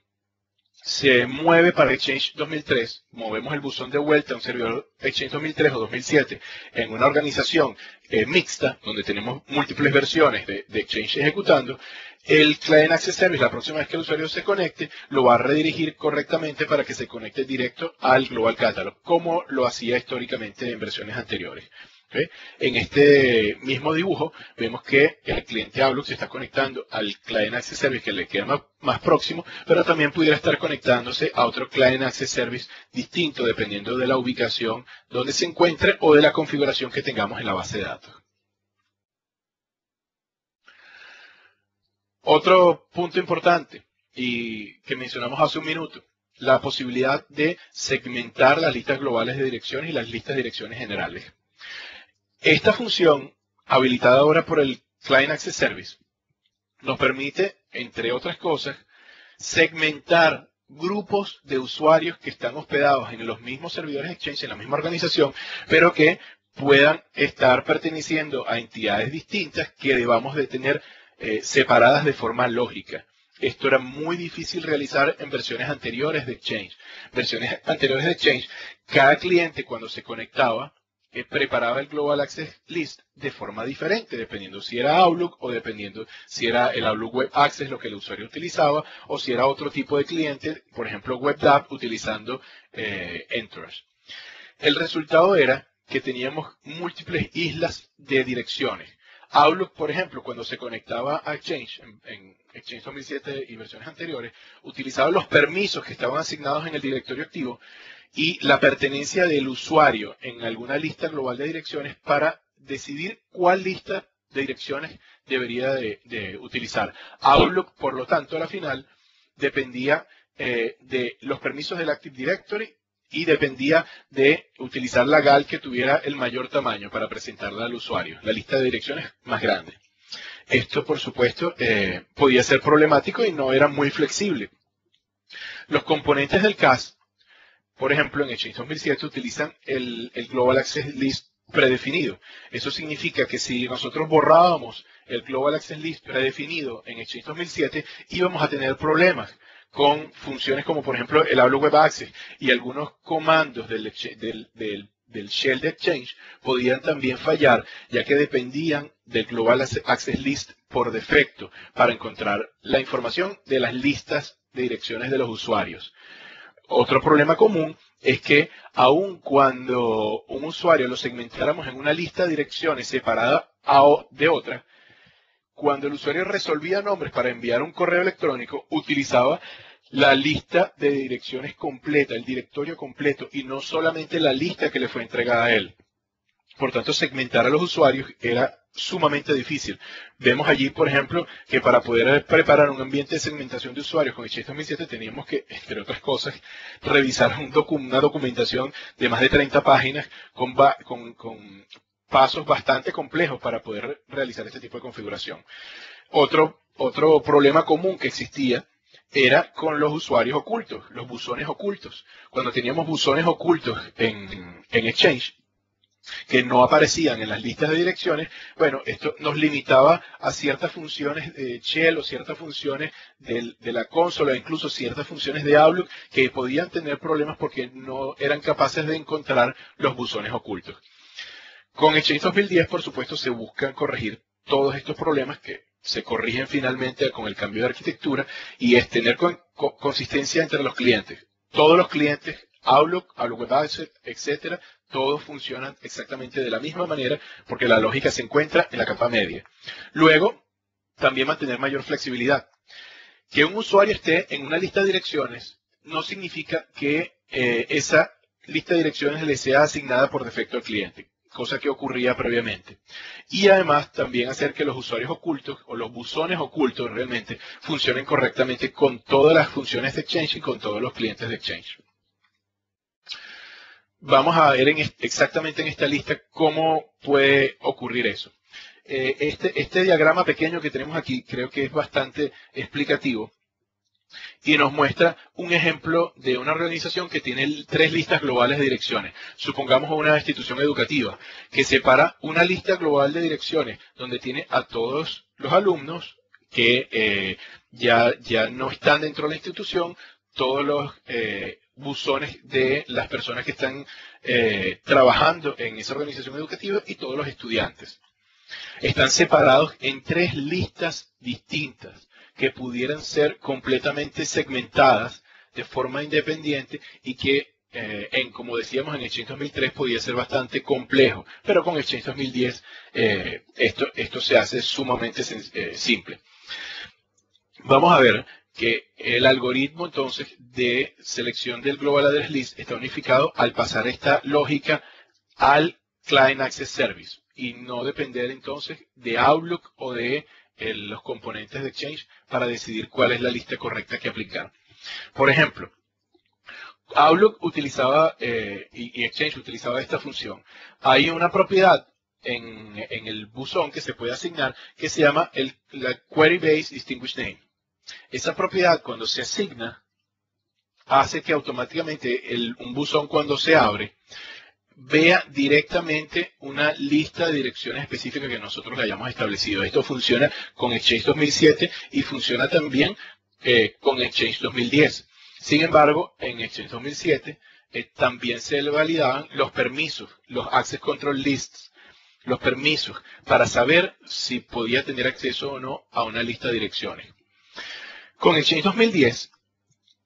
se mueve para Exchange 2003, movemos el buzón de vuelta a un servidor Exchange 2003 o 2007 en una organización eh, mixta, donde tenemos múltiples versiones de, de, Exchange ejecutando, el Client Access Service, la próxima vez que el usuario se conecte, lo va a redirigir correctamente para que se conecte directo al Global Catalog, como lo hacía históricamente en versiones anteriores. En este mismo dibujo vemos que el cliente Outlook se está conectando al Client Access Service que le queda más, próximo, pero también pudiera estar conectándose a otro Client Access Service distinto dependiendo de la ubicación donde se encuentre o de la configuración que tengamos en la base de datos. Otro punto importante y que mencionamos hace un minuto, la posibilidad de segmentar las listas globales de direcciones y las listas de direcciones generales. Esta función, habilitada ahora por el Client Access Service, nos permite, entre otras cosas, segmentar grupos de usuarios que están hospedados en los mismos servidores Exchange, en la misma organización, pero que puedan estar perteneciendo a entidades distintas que debamos de tener eh, separadas de forma lógica. Esto era muy difícil realizar en versiones anteriores de Exchange. Versiones anteriores de Exchange, cada cliente cuando se conectaba preparaba el Global Access List de forma diferente, dependiendo si era Outlook o dependiendo si era el Outlook Web Access lo que el usuario utilizaba o si era otro tipo de cliente, por ejemplo WebDAV utilizando eh, El resultado era que teníamos múltiples islas de direcciones. Outlook, por ejemplo, cuando se conectaba a Exchange, en, en, Exchange 2007 y versiones anteriores, utilizaba los permisos que estaban asignados en el directorio activo y la pertenencia del usuario en alguna lista global de direcciones para decidir cuál lista de direcciones debería de, utilizar. Outlook, por lo tanto, a la final dependía eh, de los permisos del Active Directory y dependía de utilizar la GAL que tuviera el mayor tamaño para presentarla al usuario, la lista de direcciones más grande. Esto, por supuesto, eh, podía ser problemático y no era muy flexible. Los componentes del CAS por ejemplo, en Exchange 2007 utilizan el, Global Access List predefinido. Eso significa que si nosotros borrábamos el Global Access List predefinido en Exchange 2007, íbamos a tener problemas con funciones como por ejemplo el Outlook Web Access y algunos comandos del, del, shell de Exchange podían también fallar, ya que dependían del Global Access List por defecto para encontrar la información de las listas de direcciones de los usuarios. Otro problema común es que aun cuando un usuario lo segmentáramos en una lista de direcciones separada de otra, cuando el usuario resolvía nombres para enviar un correo electrónico, utilizaba la lista de direcciones completa, el directorio completo, y no solamente la lista que le fue entregada a él. Por tanto, segmentar a los usuarios era sumamente difícil. Vemos allí, por ejemplo, que para poder preparar un ambiente de segmentación de usuarios con Exchange 2007 teníamos que, entre otras cosas, revisar una documentación de más de 30 páginas con, pasos bastante complejos para poder realizar este tipo de configuración. Otro, otro problema común que existía era con los usuarios ocultos, los buzones ocultos. Cuando teníamos buzones ocultos en Exchange, que no aparecían en las listas de direcciones, bueno, esto nos limitaba a ciertas funciones de Shell o ciertas funciones de la consola, incluso ciertas funciones de Outlook que podían tener problemas porque no eran capaces de encontrar los buzones ocultos. Con Exchange 2010, por supuesto, se buscan corregir todos estos problemas que se corrigen finalmente con el cambio de arquitectura y es tener consistencia entre los clientes. Todos los clientes Outlook, Outlook Web etcétera, todos funcionan exactamente de la misma manera porque la lógica se encuentra en la capa media. Luego, también mantener mayor flexibilidad. Que un usuario esté en una lista de direcciones no significa que eh, esa lista de direcciones le sea asignada por defecto al cliente, cosa que ocurría previamente. Y además también hacer que los usuarios ocultos o los buzones ocultos realmente funcionen correctamente con todas las funciones de Exchange y con todos los clientes de Exchange vamos a ver exactamente en esta lista cómo puede ocurrir eso. Eh, este, este, diagrama pequeño que tenemos aquí creo que es bastante explicativo y nos muestra un ejemplo de una organización que tiene tres listas globales de direcciones. Supongamos una institución educativa que separa una lista global de direcciones donde tiene a todos los alumnos que eh, ya, ya no están dentro de la institución, todos los eh, buzones de las personas que están eh, trabajando en esa organización educativa y todos los estudiantes. Están separados en tres listas distintas que pudieran ser completamente segmentadas de forma independiente y que, eh, en, como decíamos en Exchange 2003, podía ser bastante complejo, pero con Exchange 2010 eh, esto, esto se hace sumamente simple. Vamos a ver que el algoritmo entonces de selección del Global Address List está unificado al pasar esta lógica al Client Access Service y no depender entonces de Outlook o de los componentes de Exchange para decidir cuál es la lista correcta que aplicar. Por ejemplo, Outlook utilizaba eh, y, Exchange utilizaba esta función. Hay una propiedad en, el buzón que se puede asignar que se llama la Query Base Distinguished Name. Esa propiedad cuando se asigna hace que automáticamente un buzón cuando se abre vea directamente una lista de direcciones específicas que nosotros hayamos establecido. Esto funciona con Exchange 2007 y funciona también eh, con Exchange 2010. Sin embargo, en Exchange 2007 eh, también se le validaban los permisos, los Access Control Lists, los permisos, para saber si podía tener acceso o no a una lista de direcciones. Con Exchange 2010,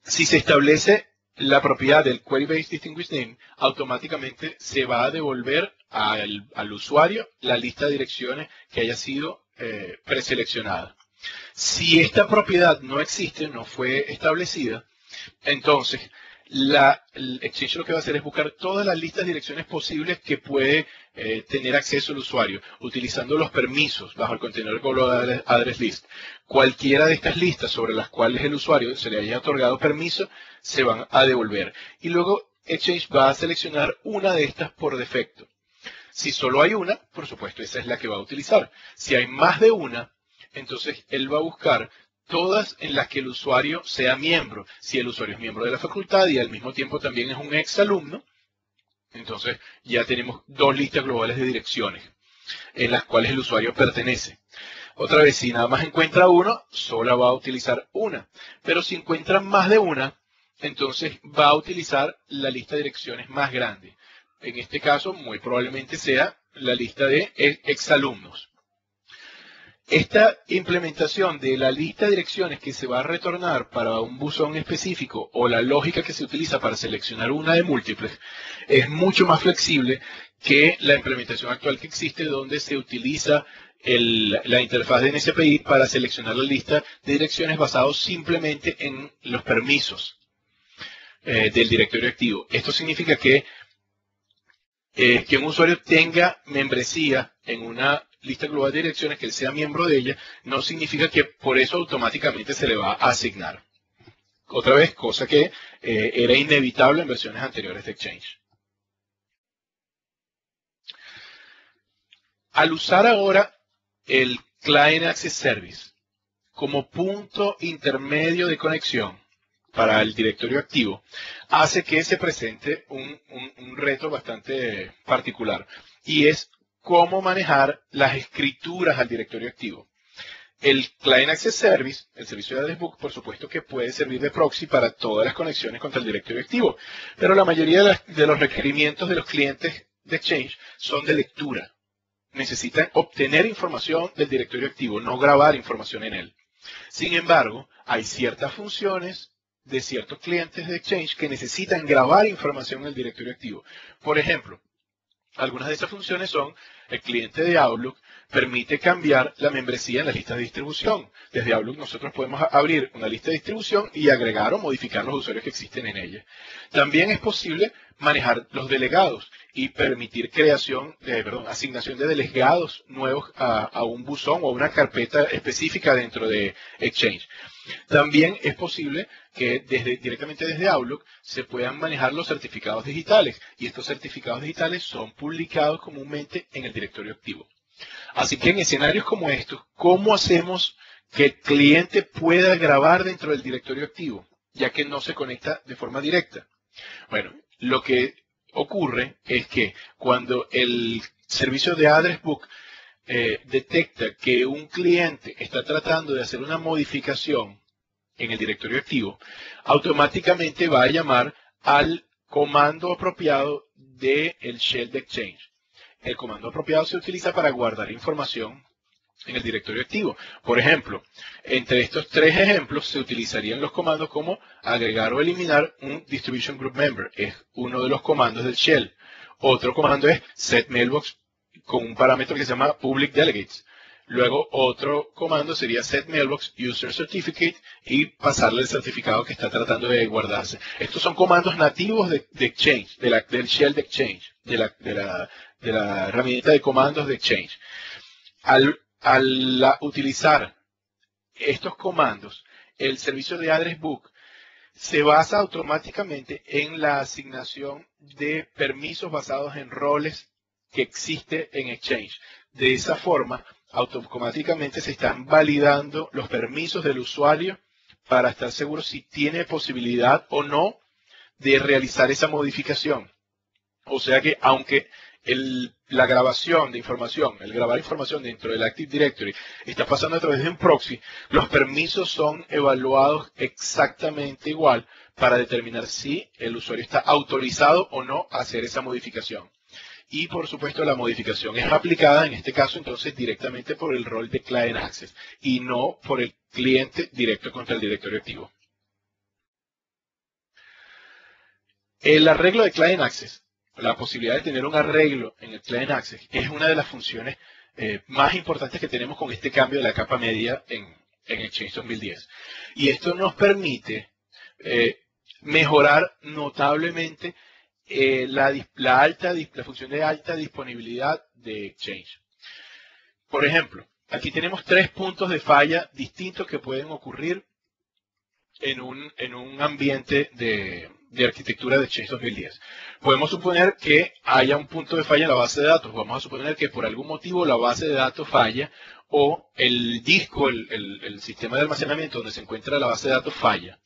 si se establece la propiedad del Query Based Distinguished Name, automáticamente se va a devolver al, usuario la lista de direcciones que haya sido eh, preseleccionada. Si esta propiedad no existe, no fue establecida, entonces la, Exchange lo que va a hacer es buscar todas las listas de direcciones posibles que puede eh, tener acceso el usuario, utilizando los permisos bajo el contenedor Global Address List. Cualquiera de estas listas sobre las cuales el usuario se le haya otorgado permiso, se van a devolver. Y luego Exchange va a seleccionar una de estas por defecto. Si solo hay una, por supuesto, esa es la que va a utilizar. Si hay más de una, entonces él va a buscar todas en las que el usuario sea miembro. Si el usuario es miembro de la facultad y al mismo tiempo también es un ex alumno, entonces ya tenemos dos listas globales de direcciones en las cuales el usuario pertenece. Otra vez, si nada más encuentra uno, solo va a utilizar una. Pero si encuentra más de una, entonces va a utilizar la lista de direcciones más grande. En este caso, muy probablemente sea la lista de exalumnos. Esta implementación de la lista de direcciones que se va a retornar para un buzón específico o la lógica que se utiliza para seleccionar una de múltiples es mucho más flexible que la implementación actual que existe donde se utiliza la interfaz de NSPI para seleccionar la lista de direcciones basados simplemente en los permisos eh, del directorio activo. Esto significa que, eh, que un usuario tenga membresía en una lista global de direcciones, que él sea miembro de ella, no significa que por eso automáticamente se le va a asignar. Otra vez, cosa que eh, era inevitable en versiones anteriores de Exchange. Al usar ahora el Client Access Service, como punto intermedio de conexión para el directorio activo, hace que se presente un, un reto bastante particular y es cómo manejar las escrituras al directorio activo. El Client Access Service, el servicio de Address Book, por supuesto que puede servir de proxy para todas las conexiones contra el directorio activo, pero la mayoría de, los requerimientos de los clientes de Exchange son de lectura. Necesitan obtener información del directorio activo, no grabar información en él. Sin embargo, hay ciertas funciones de ciertos clientes de Exchange que necesitan grabar información en el directorio activo. Por ejemplo, algunas de esas funciones son el cliente de Outlook permite cambiar la membresía en la lista de distribución. Desde Outlook nosotros podemos abrir una lista de distribución y agregar o modificar los usuarios que existen en ella. También es posible manejar los delegados y permitir creación, de, perdón, asignación de delegados nuevos a, a un buzón o a una carpeta específica dentro de Exchange. También es posible que desde, directamente desde Outlook se puedan manejar los certificados digitales y estos certificados digitales son publicados comúnmente en el directorio activo. Así que en escenarios como estos, ¿cómo hacemos que el cliente pueda grabar dentro del directorio activo, ya que no se conecta de forma directa? Bueno, lo que ocurre es que cuando el servicio de Address Book eh, detecta que un cliente está tratando de hacer una modificación en el directorio activo, automáticamente va a llamar al comando apropiado del shell de Exchange. El comando apropiado se utiliza para guardar información en el directorio activo. Por ejemplo, entre estos tres ejemplos se utilizarían los comandos como agregar o eliminar un distribution group member. Es uno de los comandos del shell. Otro comando es set mailbox con un parámetro que se llama public delegates. Luego otro comando sería set mailbox user certificate y pasarle el certificado que está tratando de guardarse. Estos son comandos nativos de, Exchange, de la, del shell de Exchange, de la, de, la, de herramienta de comandos de Exchange. Al, al utilizar estos comandos, el servicio de Address Book se basa automáticamente en la asignación de permisos basados en roles que existe en Exchange. De esa forma, automáticamente se están validando los permisos del usuario para estar seguro si tiene posibilidad o no de realizar esa modificación. O sea que aunque la grabación de información, el grabar información dentro del Active Directory está pasando a través de un proxy, los permisos son evaluados exactamente igual para determinar si el usuario está autorizado o no a hacer esa modificación y por supuesto la modificación es aplicada en este caso entonces directamente por el rol de Client Access y no por el cliente directo contra el directorio activo. El arreglo de Client Access, la posibilidad de tener un arreglo en el Client Access, es una de las funciones eh, más importantes que tenemos con este cambio de la capa media en, en Exchange 2010. Y esto nos permite eh, mejorar notablemente eh, la, alta, la función de alta disponibilidad de Exchange. Por ejemplo, aquí tenemos tres puntos de falla distintos que pueden ocurrir en un, en un ambiente de, de arquitectura de Exchange 2010. Podemos suponer que haya un punto de falla en la base de datos. Vamos a suponer que por algún motivo la base de datos falla o el disco, el, el, sistema de almacenamiento donde se encuentra la base de datos falla.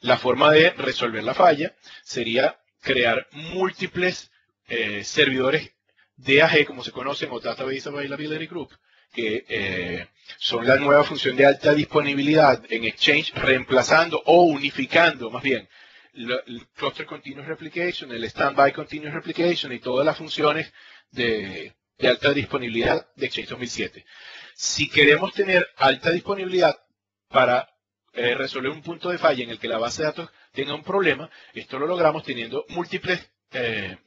La forma de resolver la falla sería crear múltiples eh, servidores DAG, como se conocen, o Database Availability Group, que eh, son la nueva función de alta disponibilidad en Exchange, reemplazando o unificando, más bien, el Cluster Continuous Replication, el Standby Continuous Replication y todas las funciones de, alta disponibilidad de Exchange 2007. Si queremos tener alta disponibilidad para eh, resolver un punto de falla en el que la base de datos tenga un problema, esto lo logramos teniendo múltiples eh,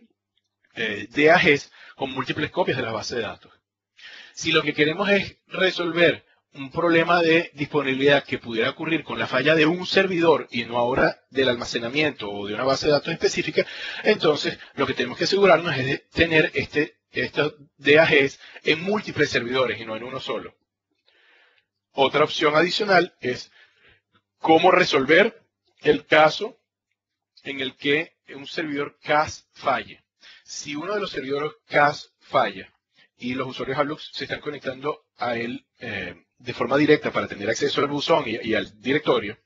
eh, DAGs con múltiples copias de la base de datos. Si lo que queremos es resolver un problema de disponibilidad que pudiera ocurrir con la falla de un servidor y no ahora del almacenamiento o de una base de datos específica, entonces lo que tenemos que asegurarnos es de tener este, estos DAGs en múltiples servidores y no en uno solo. Otra opción adicional es cómo resolver el caso en el que un servidor CAS falle. Si uno de los servidores CAS falla y los usuarios Outlook se están conectando a él eh, de forma directa para tener acceso al buzón y, al directorio,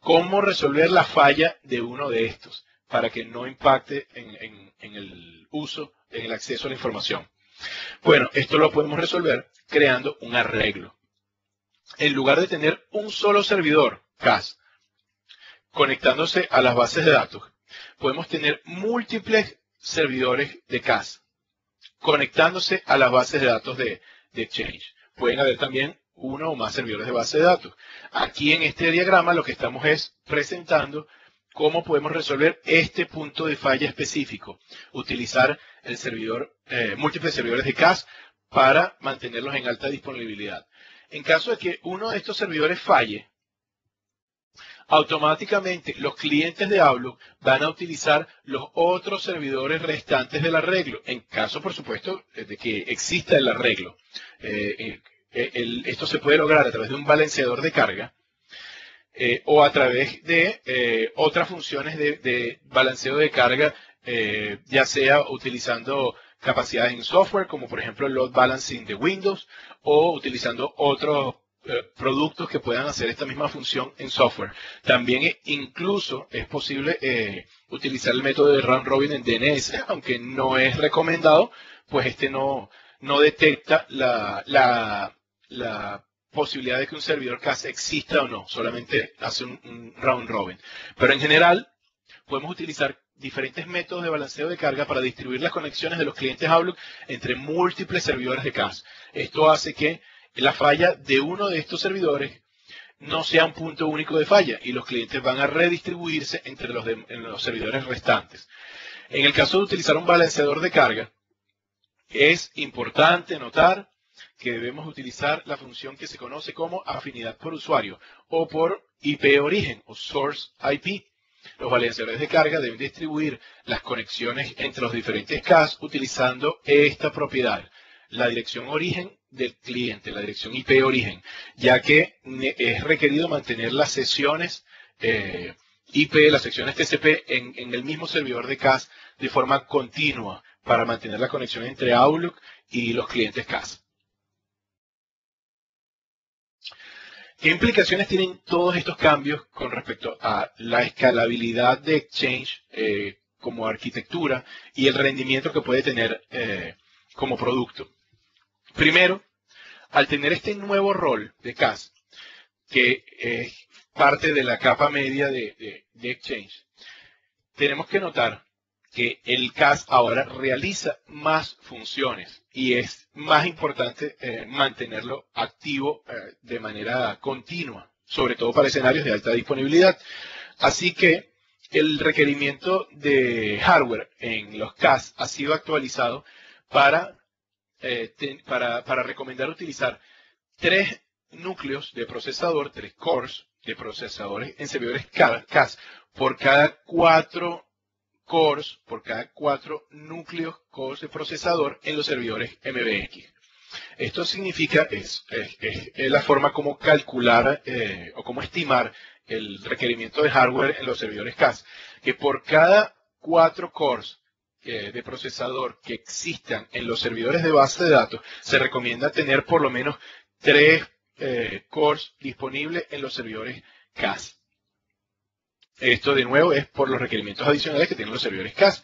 cómo resolver la falla de uno de estos para que no impacte en, el uso, en el acceso a la información. Bueno, esto lo podemos resolver creando un arreglo. En lugar de tener un solo servidor, CAS, conectándose a las bases de datos, podemos tener múltiples servidores de CAS conectándose a las bases de datos de, Exchange. Pueden haber también uno o más servidores de base de datos. Aquí en este diagrama lo que estamos es presentando cómo podemos resolver este punto de falla específico. Utilizar el servidor, eh, múltiples servidores de CAS para mantenerlos en alta disponibilidad. En caso de que uno de estos servidores falle, automáticamente los clientes de Outlook van a utilizar los otros servidores restantes del arreglo, en caso, por supuesto, de que exista el arreglo. Eh, eh, esto se puede lograr a través de un balanceador de carga eh, o a través de otras funciones de, balanceo de carga, ya sea utilizando capacidades en software, como por ejemplo load balancing de Windows, o utilizando otros eh, productos que puedan hacer esta misma función en software. También eh, incluso es posible eh, utilizar el método de round robin en DNS, aunque no es recomendado, pues este no, no detecta la, la, posibilidad de que un servidor CAS exista o no, solamente hace un, un round robin. Pero en general, podemos utilizar diferentes métodos de balanceo de carga para distribuir las conexiones de los clientes Outlook entre múltiples servidores de CAS. Esto hace que la falla de uno de estos servidores no sea un punto único de falla y los clientes van a redistribuirse entre los, servidores restantes. En el caso de utilizar un balanceador de carga, es importante notar que debemos utilizar la función que se conoce como afinidad por usuario o por IP origen o source IP. Los balanceadores de carga deben distribuir las conexiones entre los diferentes CAS utilizando esta propiedad, la dirección origen del cliente, la dirección IP origen, ya que es requerido mantener las sesiones eh, IP, las secciones TCP en, en, el mismo servidor de CAS de forma continua para mantener la conexión entre Outlook y los clientes CAS. ¿Qué implicaciones tienen todos estos cambios con respecto a la escalabilidad de Exchange eh, como arquitectura y el rendimiento que puede tener eh, como producto? Primero, al tener este nuevo rol de CAS, que es parte de la capa media de, Exchange, tenemos que notar que el CAS ahora realiza más funciones y es más importante eh, mantenerlo activo eh, de manera continua, sobre todo para escenarios de alta disponibilidad. Así que el requerimiento de hardware en los CAS ha sido actualizado para eh, para, recomendar utilizar tres núcleos de procesador, tres cores de procesadores en servidores CAS por cada cuatro cores, por cada cuatro núcleos cores de procesador en los servidores MBX. Esto significa, es, la forma como calcular eh, o como estimar el requerimiento de hardware en los servidores CAS, que por cada cuatro cores eh, de procesador que existan en los servidores de base de datos, se recomienda tener por lo menos tres eh, cores disponibles en los servidores CAS. Esto de nuevo es por los requerimientos adicionales que tienen los servidores CAS.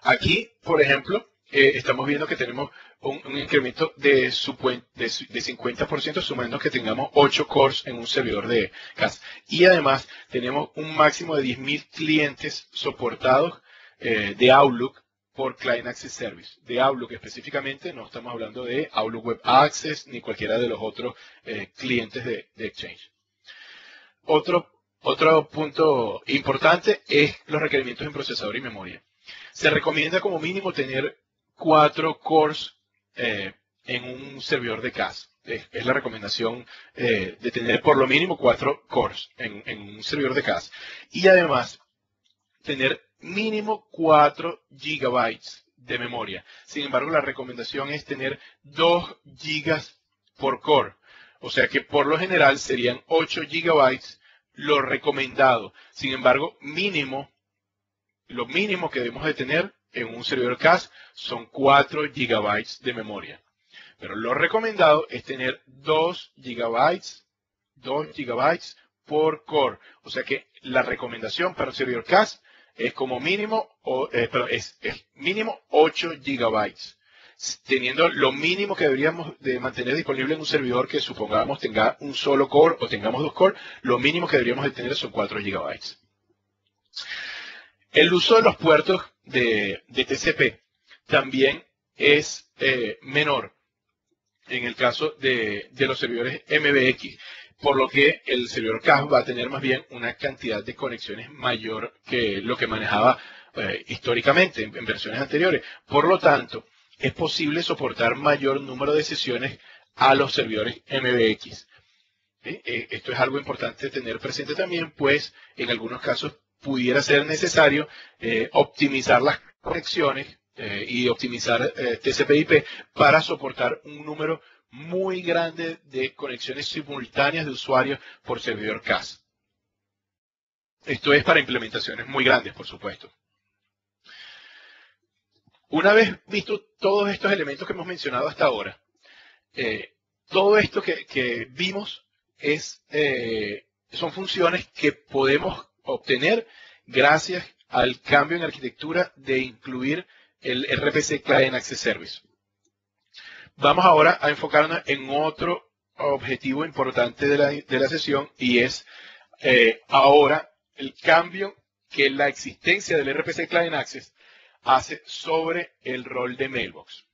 Aquí, por ejemplo, eh, estamos viendo que tenemos un, incremento de, de, 50% sumando que tengamos 8 cores en un servidor de CAS. Y además tenemos un máximo de 10.000 clientes soportados de Outlook por Client Access Service. De Outlook específicamente, no estamos hablando de Outlook Web Access ni cualquiera de los otros eh, clientes de, Exchange. Otro, otro punto importante es los requerimientos en procesador y memoria. Se recomienda como mínimo tener cuatro cores eh, en un servidor de CAS. Es, la recomendación eh, de tener por lo mínimo cuatro cores en, en un servidor de CAS. Y además, tener mínimo 4 gigabytes de memoria. Sin embargo, la recomendación es tener 2 gigas por core. O sea que por lo general serían 8 gigabytes lo recomendado. Sin embargo, mínimo, lo mínimo que debemos de tener en un servidor CAS son 4 gigabytes de memoria. Pero lo recomendado es tener 2 gigabytes, 2 gigabytes por core. O sea que la recomendación para un servidor CAS es como mínimo, o, eh, es, mínimo 8 gigabytes teniendo lo mínimo que deberíamos de mantener disponible en un servidor que supongamos tenga un solo core o tengamos dos core, lo mínimo que deberíamos de tener son 4 GB. El uso de los puertos de, TCP también es eh, menor en el caso de, los servidores MBX, por lo que el servidor CAS va a tener más bien una cantidad de conexiones mayor que lo que manejaba eh, históricamente en versiones anteriores. Por lo tanto, es posible soportar mayor número de sesiones a los servidores MBX. Eh, esto es algo importante tener presente también, pues en algunos casos pudiera ser necesario eh, optimizar las conexiones y optimizar TCP/IP para soportar un número muy grande de conexiones simultáneas de usuarios por servidor CAS. Esto es para implementaciones muy grandes, por supuesto. Una vez visto todos estos elementos que hemos mencionado hasta ahora, eh, todo esto que, vimos es, eh, son funciones que podemos obtener gracias al cambio en arquitectura de incluir el RPC Client Access Service. Vamos ahora a enfocarnos en otro objetivo importante de la, sesión y es eh, ahora el cambio que la existencia del RPC Client Access hace sobre el rol de mailbox.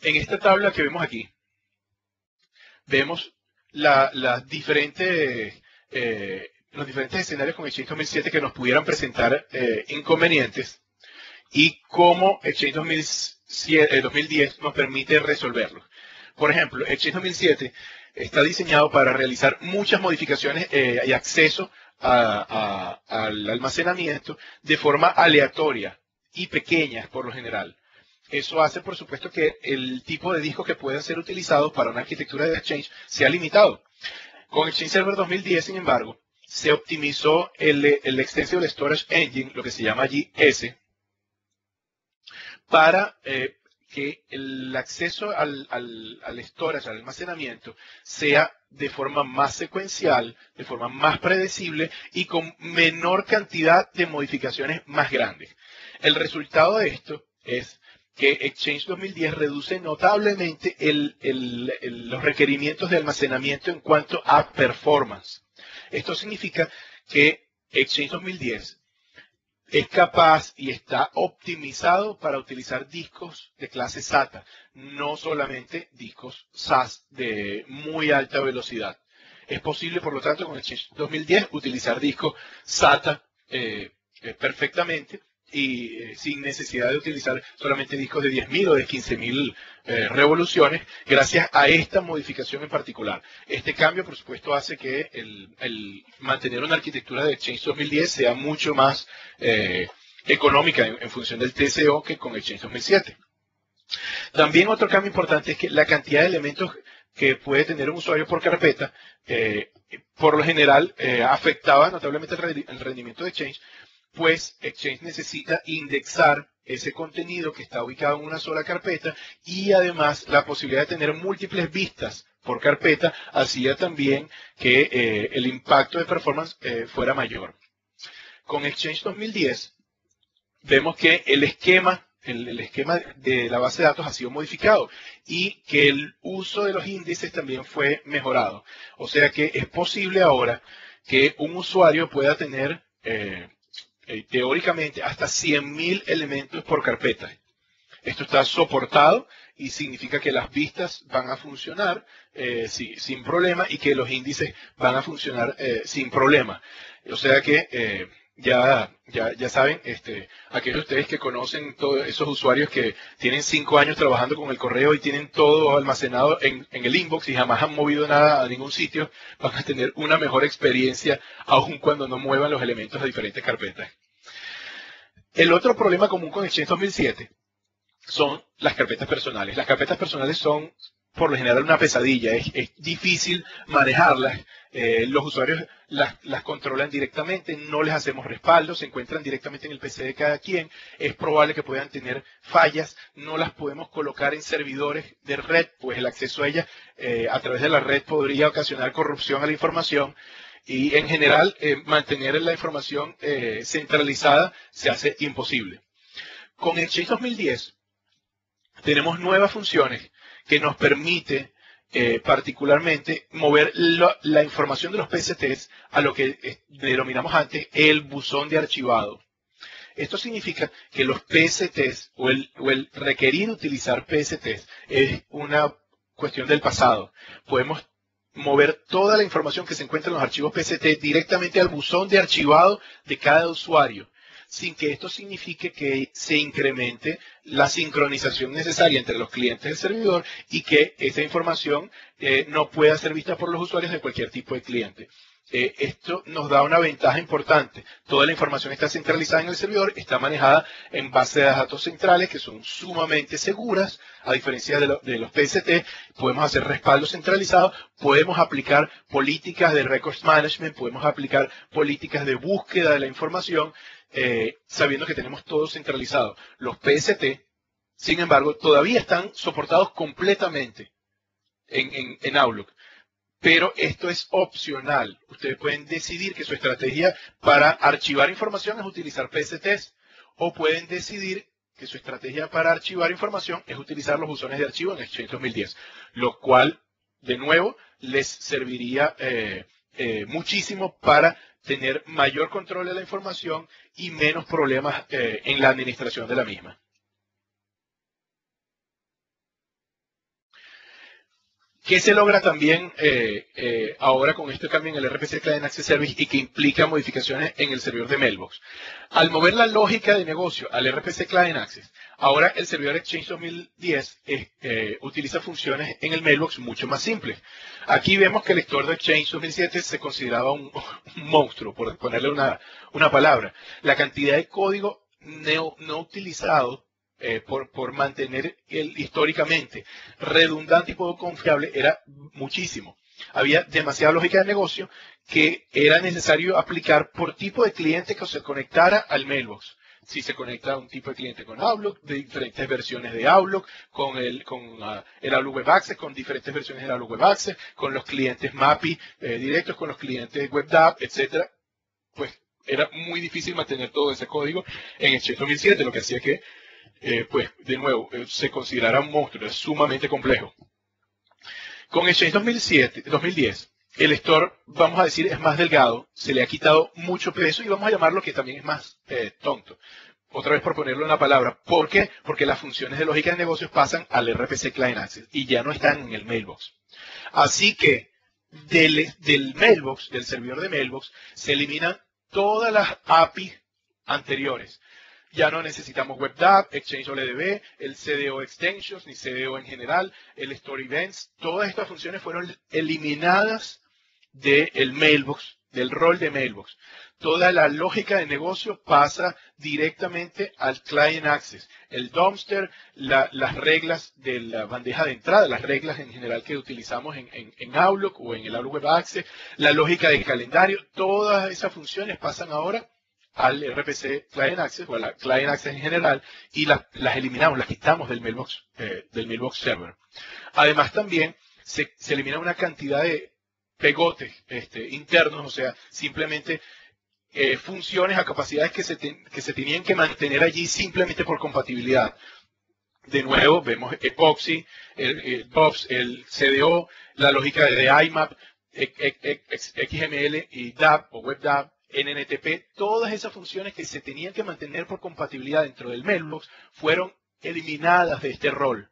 En esta tabla que vemos aquí, vemos las diferentes, eh, los diferentes escenarios con Exchange 2007 que nos pudieran presentar eh, inconvenientes y cómo Exchange 2010 nos permite resolverlos. Por ejemplo, Exchange 2007 está diseñado para realizar muchas modificaciones eh, y acceso al almacenamiento de forma aleatoria y pequeñas por lo general. Eso hace, por supuesto, que el tipo de discos que pueden ser utilizados para una arquitectura de Exchange sea limitado. Con Exchange Server 2010, sin embargo, se optimizó el, el Extensible Storage Engine, lo que se llama GS, para eh, que el acceso al, al, al storage, al almacenamiento, sea de forma más secuencial, de forma más predecible y con menor cantidad de modificaciones más grandes. El resultado de esto es que Exchange 2010 reduce notablemente los requerimientos de almacenamiento en cuanto a performance. Esto significa que Exchange 2010 es capaz y está optimizado para utilizar discos de clase SATA, no solamente discos SAS de muy alta velocidad. Es posible, por lo tanto, con el 2010 utilizar discos SATA eh, eh, perfectamente y eh, sin necesidad de utilizar solamente discos de 10.000 o de 15.000 eh, revoluciones, gracias a esta modificación en particular. Este cambio, por supuesto, hace que el, mantener una arquitectura de Exchange 2010 sea mucho más eh, económica en, función del TCO que con Exchange 2007. También otro cambio importante es que la cantidad de elementos que puede tener un usuario por carpeta, por lo general, afectaba notablemente el rendimiento de Exchange, pues Exchange necesita indexar ese contenido que está ubicado en una sola carpeta y además la posibilidad de tener múltiples vistas por carpeta hacía también que eh, el impacto de performance eh, fuera mayor. Con Exchange 2010 vemos que el esquema, el, esquema de la base de datos ha sido modificado y que el uso de los índices también fue mejorado. O sea que es posible ahora que un usuario pueda tener eh, eh, teóricamente hasta 100.000 elementos por carpeta. Esto está soportado y significa que las vistas van a funcionar eh, sin problema y que los índices van a funcionar eh, sin problema. O sea que ya, ya, ya saben, este, aquellos de ustedes que conocen todos esos usuarios que tienen cinco años trabajando con el correo y tienen todo almacenado en, en, el inbox y jamás han movido nada a ningún sitio, van a tener una mejor experiencia aun cuando no muevan los elementos a diferentes carpetas. El otro problema común con Exchange 2007 son las carpetas personales. Las carpetas personales son por lo general una pesadilla, es, difícil manejarlas. Eh, los usuarios las, las, controlan directamente, no les hacemos respaldo, se encuentran directamente en el PC de cada quien, es probable que puedan tener fallas, no las podemos colocar en servidores de red, pues el acceso a ellas eh, a través de la red podría ocasionar corrupción a la información. Y en general eh, mantener la información centralizada se hace imposible. Con Exchange 2010 tenemos nuevas funciones que nos permite eh, particularmente mover la información de los PSTs a lo que eh, denominamos antes el buzón de archivado. Esto significa que los PSTs o el, o el requerir utilizar PSTs es una cuestión del pasado. Podemos mover toda la información que se encuentra en los archivos PST directamente al buzón de archivado de cada usuario sin que esto signifique que se incremente la sincronización necesaria entre los clientes del servidor y que esa información eh, no pueda ser vista por los usuarios de cualquier tipo de cliente. Eh, esto nos da una ventaja importante. Toda la información está centralizada en el servidor, está manejada en bases de datos centrales que son sumamente seguras, a diferencia de, de los PST. Podemos hacer respaldo centralizado, podemos aplicar políticas de records management, podemos aplicar políticas de búsqueda de la información eh, sabiendo que tenemos todo centralizado. Los PST, sin embargo, todavía están soportados completamente en, en Outlook. Pero esto es opcional. Ustedes pueden decidir que su estrategia para archivar información es utilizar PSTs o pueden decidir que su estrategia para archivar información es utilizar los buzones de archivo en Exchange 2010, lo cual, de nuevo, les serviría eh, eh, muchísimo para tener mayor control de la información y menos problemas eh, en la administración de la misma. ¿Qué se logra también eh, eh, ahora con este cambio en el RPC Client Access Service y que implica modificaciones en el servidor de Mailbox? Al mover la lógica de negocio al RPC Client Access, ahora el servidor Exchange 2010 eh, utiliza funciones en el Mailbox mucho más simples. Aquí vemos que el lector de Exchange 2007 se consideraba un, monstruo, por ponerle una, una, palabra. La cantidad de código no, no utilizado eh, por, por, mantener el, históricamente redundante y poco confiable era muchísimo. Había demasiada lógica de negocio que era necesario aplicar por tipo de cliente que se conectara al mailbox. Si se conecta un tipo de cliente con Outlook, de diferentes versiones de Outlook, con el, con, uh, el Outlook Web Access, con diferentes versiones del Outlook Web Access, con los clientes MAPI eh, directos, con los clientes WebDAV, etcétera, pues era muy difícil mantener todo ese código en el 2007, lo que hacía que eh, pues de nuevo, eh, se considerará un monstruo, es sumamente complejo. Con Exchange 2007, 2010, el store, vamos a decir, es más delgado, se le ha quitado mucho peso y vamos a llamarlo que también es más eh, tonto. Otra vez por ponerlo en la palabra. ¿Por qué? Porque las funciones de lógica de negocios pasan al RPC Client Access y ya no están en el mailbox. Así que del, del mailbox, del servidor de mailbox, se eliminan todas las APIs anteriores. Ya no necesitamos WebDAV, Exchange OLEDB, el CDO Extensions, ni CDO en general, el Story Events. Todas estas funciones fueron eliminadas del mailbox, del rol de mailbox. Toda la lógica de negocio pasa directamente al client access. El dumpster, las reglas de la bandeja de entrada, las reglas en general que utilizamos en, en Outlook o en el Outlook Web Access, la lógica de calendario, todas esas funciones pasan ahora al RPC Client Access o a la Client Access en general y las, eliminamos, las quitamos del mailbox, eh, del mailbox server. Además también se, elimina una cantidad de pegotes este, internos, o sea, simplemente eh, funciones a capacidades que se, que se tenían que mantener allí simplemente por compatibilidad. De nuevo, vemos Epoxy, el, el el CDO, la lógica de IMAP, XML y DAP o WebDAV, NNTP, todas esas funciones que se tenían que mantener por compatibilidad dentro del mailbox fueron eliminadas de este rol.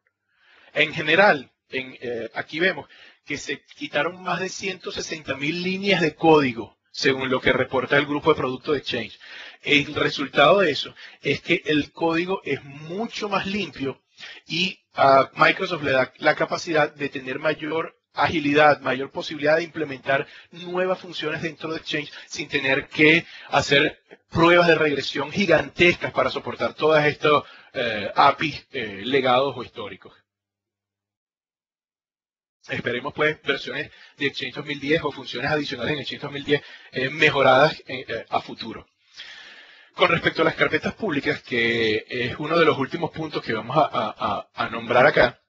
En general, eh, aquí vemos que se quitaron más de 160 mil líneas de código, según lo que reporta el grupo de productos de Exchange. El resultado de eso es que el código es mucho más limpio y a Microsoft le da la capacidad de tener mayor agilidad, mayor posibilidad de implementar nuevas funciones dentro de Exchange sin tener que hacer pruebas de regresión gigantescas para soportar todos estos eh, APIs eh, legados o históricos. esperemos pues versiones de Exchange 2010 o funciones adicionales en Exchange 2010 eh, mejoradas eh, a futuro. Con respecto a las carpetas públicas, que es uno de los últimos puntos que vamos a, nombrar acá,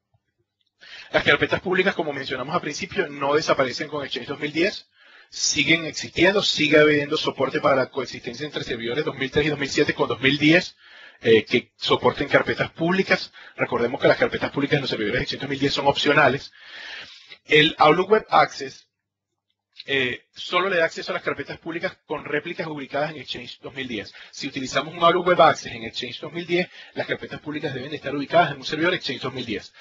las carpetas públicas, como mencionamos al principio, no desaparecen con Exchange 2010, siguen existiendo, sigue habiendo soporte para la coexistencia entre servidores 2003 y 2007 con 2010, eh, que soporten carpetas públicas. Recordemos que las carpetas públicas en los servidores Exchange 2010 son opcionales. El Outlook Web Access eh, solo le da acceso a las carpetas públicas con réplicas ubicadas en Exchange 2010. Si utilizamos un Outlook Web Access en Exchange 2010, las carpetas públicas deben estar ubicadas en un servidor Exchange 2010.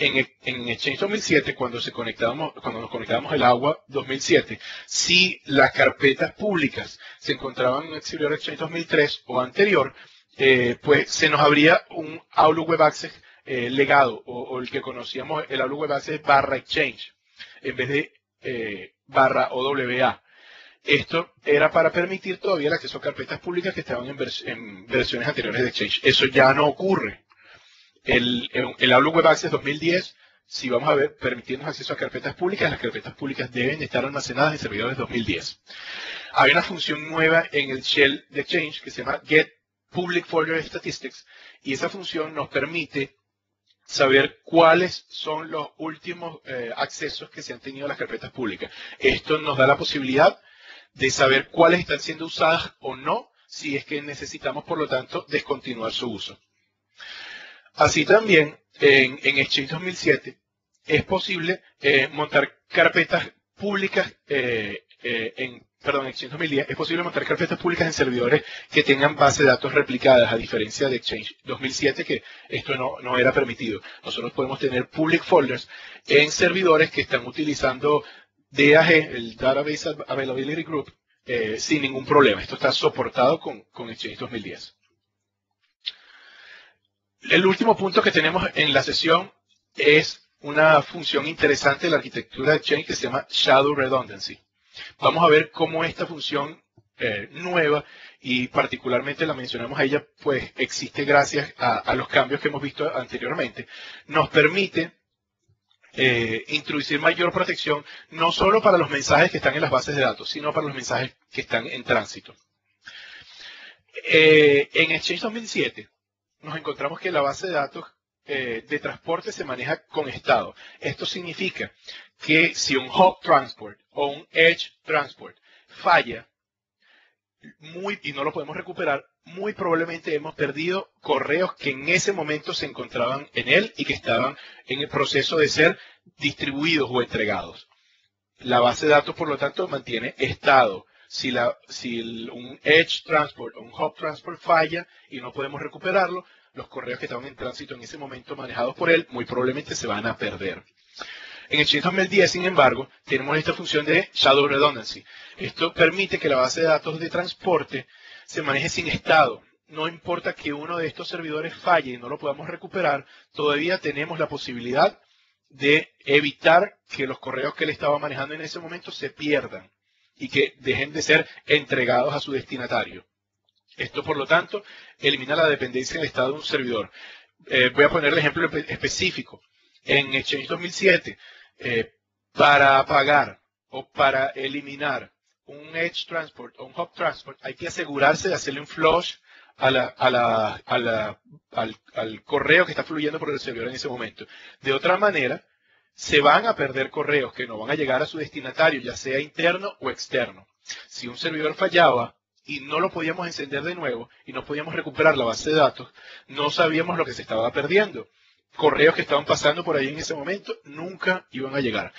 En, en Exchange 2007, cuando, se conectamos, cuando nos conectábamos el agua 2007, si las carpetas públicas se encontraban en servidor Exchange 2003 o anterior, eh, pues se nos abría un Outlook Web Access eh, legado, o, el que conocíamos, el Outlook Web Access barra Exchange, en vez de eh, barra OWA. Esto era para permitir todavía el acceso a carpetas públicas que estaban en, versiones anteriores de Exchange. Eso ya no ocurre. El, el, Web Access 2010, si vamos a ver, permitirnos acceso a carpetas públicas, las carpetas públicas deben estar almacenadas en servidores 2010. Hay una función nueva en el shell de Exchange que se llama Get Public Folder Statistics y esa función nos permite saber cuáles son los últimos eh, accesos que se han tenido a las carpetas públicas. Esto nos da la posibilidad de saber cuáles están siendo usadas o no, si es que necesitamos, por lo tanto, descontinuar su uso. Así también, en, en Exchange 2007, es posible eh, montar carpetas públicas eh, en perdón, Exchange 2010, es posible montar carpetas públicas en servidores que tengan base de datos replicadas, a diferencia de Exchange 2007, que esto no, era permitido. Nosotros podemos tener public folders en servidores que están utilizando DAG, el Database Availability Group, eh, sin ningún problema. Esto está soportado con, con Exchange 2010. El último punto que tenemos en la sesión es una función interesante de la arquitectura de Exchange que se llama Shadow Redundancy. Vamos a ver cómo esta función eh, nueva y particularmente la mencionamos a ella, pues existe gracias a, los cambios que hemos visto anteriormente. Nos permite eh, introducir mayor protección no solo para los mensajes que están en las bases de datos, sino para los mensajes que están en tránsito. Eh, en Exchange 2007 nos encontramos que la base de datos de transporte se maneja con estado. Esto significa que si un hub transport o un edge transport falla muy, y no lo podemos recuperar, muy probablemente hemos perdido correos que en ese momento se encontraban en él y que estaban en el proceso de ser distribuidos o entregados. La base de datos, por lo tanto, mantiene estado. Si, la, si un Edge Transport o un Hub Transport falla y no podemos recuperarlo, los correos que estaban en tránsito en ese momento manejados por él muy probablemente se van a perder. En Exchange 2010, sin embargo, tenemos esta función de Shadow Redundancy. Esto permite que la base de datos de transporte se maneje sin estado. No importa que uno de estos servidores falle y no lo podamos recuperar, todavía tenemos la posibilidad de evitar que los correos que él estaba manejando en ese momento se pierdan y que dejen de ser entregados a su destinatario. Esto, por lo tanto, elimina la dependencia del estado de un servidor. Eh, voy a poner el ejemplo específico. En Exchange 2007, eh, para apagar o para eliminar un Edge Transport o un Hub Transport, hay que asegurarse de hacerle un flush al, correo que está fluyendo por el servidor en ese momento. De otra manera, se van a perder correos que no van a llegar a su destinatario, ya sea interno o externo. Si un servidor fallaba y no lo podíamos encender de nuevo y no podíamos recuperar la base de datos, no sabíamos lo que se estaba perdiendo correos que estaban pasando por ahí en ese momento nunca iban a llegar.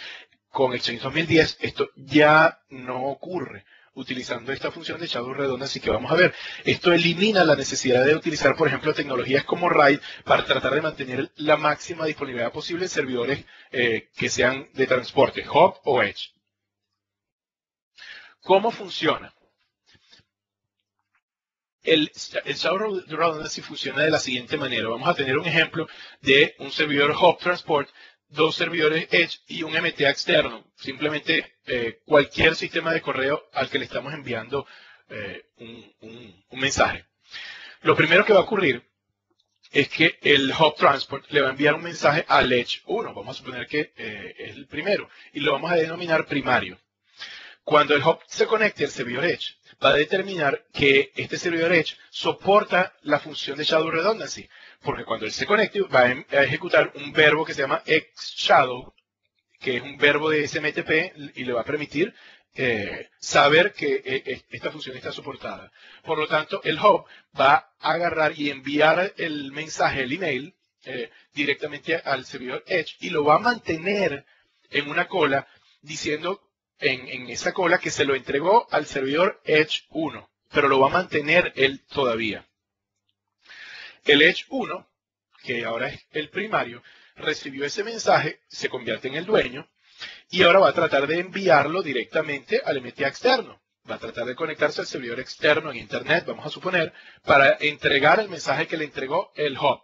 Con Exchange 2010 esto ya no ocurre utilizando esta función de Shadow Redonda, así que vamos a ver. Esto elimina la necesidad de utilizar, por ejemplo, tecnologías como RAID para tratar de mantener la máxima disponibilidad posible en servidores eh, que sean de transporte, Hub o Edge. ¿Cómo funciona? el, el Shadow Redundancy funciona de la siguiente manera. Vamos a tener un ejemplo de un servidor Hub Transport, dos servidores Edge y un MTA externo. Simplemente eh, cualquier sistema de correo al que le estamos enviando eh, un, mensaje. Lo primero que va a ocurrir es que el hub transport le va a enviar un mensaje al edge 1, vamos a suponer que eh, es el primero, y lo vamos a denominar primario. Cuando el hub se conecte al servidor edge, va a determinar que este servidor edge soporta la función de shadow redundancy, porque cuando él se conecte va a em, ejecutar un verbo que se llama xshadow, que es un verbo de SMTP y le va a permitir eh, saber que eh, esta función está soportada. Por lo tanto, el hub va a agarrar y enviar el mensaje, el email, eh, directamente al servidor Edge y lo va a mantener en una cola diciendo en, en, esa cola que se lo entregó al servidor Edge 1, pero lo va a mantener él todavía. El Edge 1, que ahora es el primario, recibió ese mensaje, se convierte en el dueño y ahora va a tratar de enviarlo directamente al MTA externo. Va a tratar de conectarse al servidor externo en Internet, vamos a suponer, para entregar el mensaje que le entregó el hub.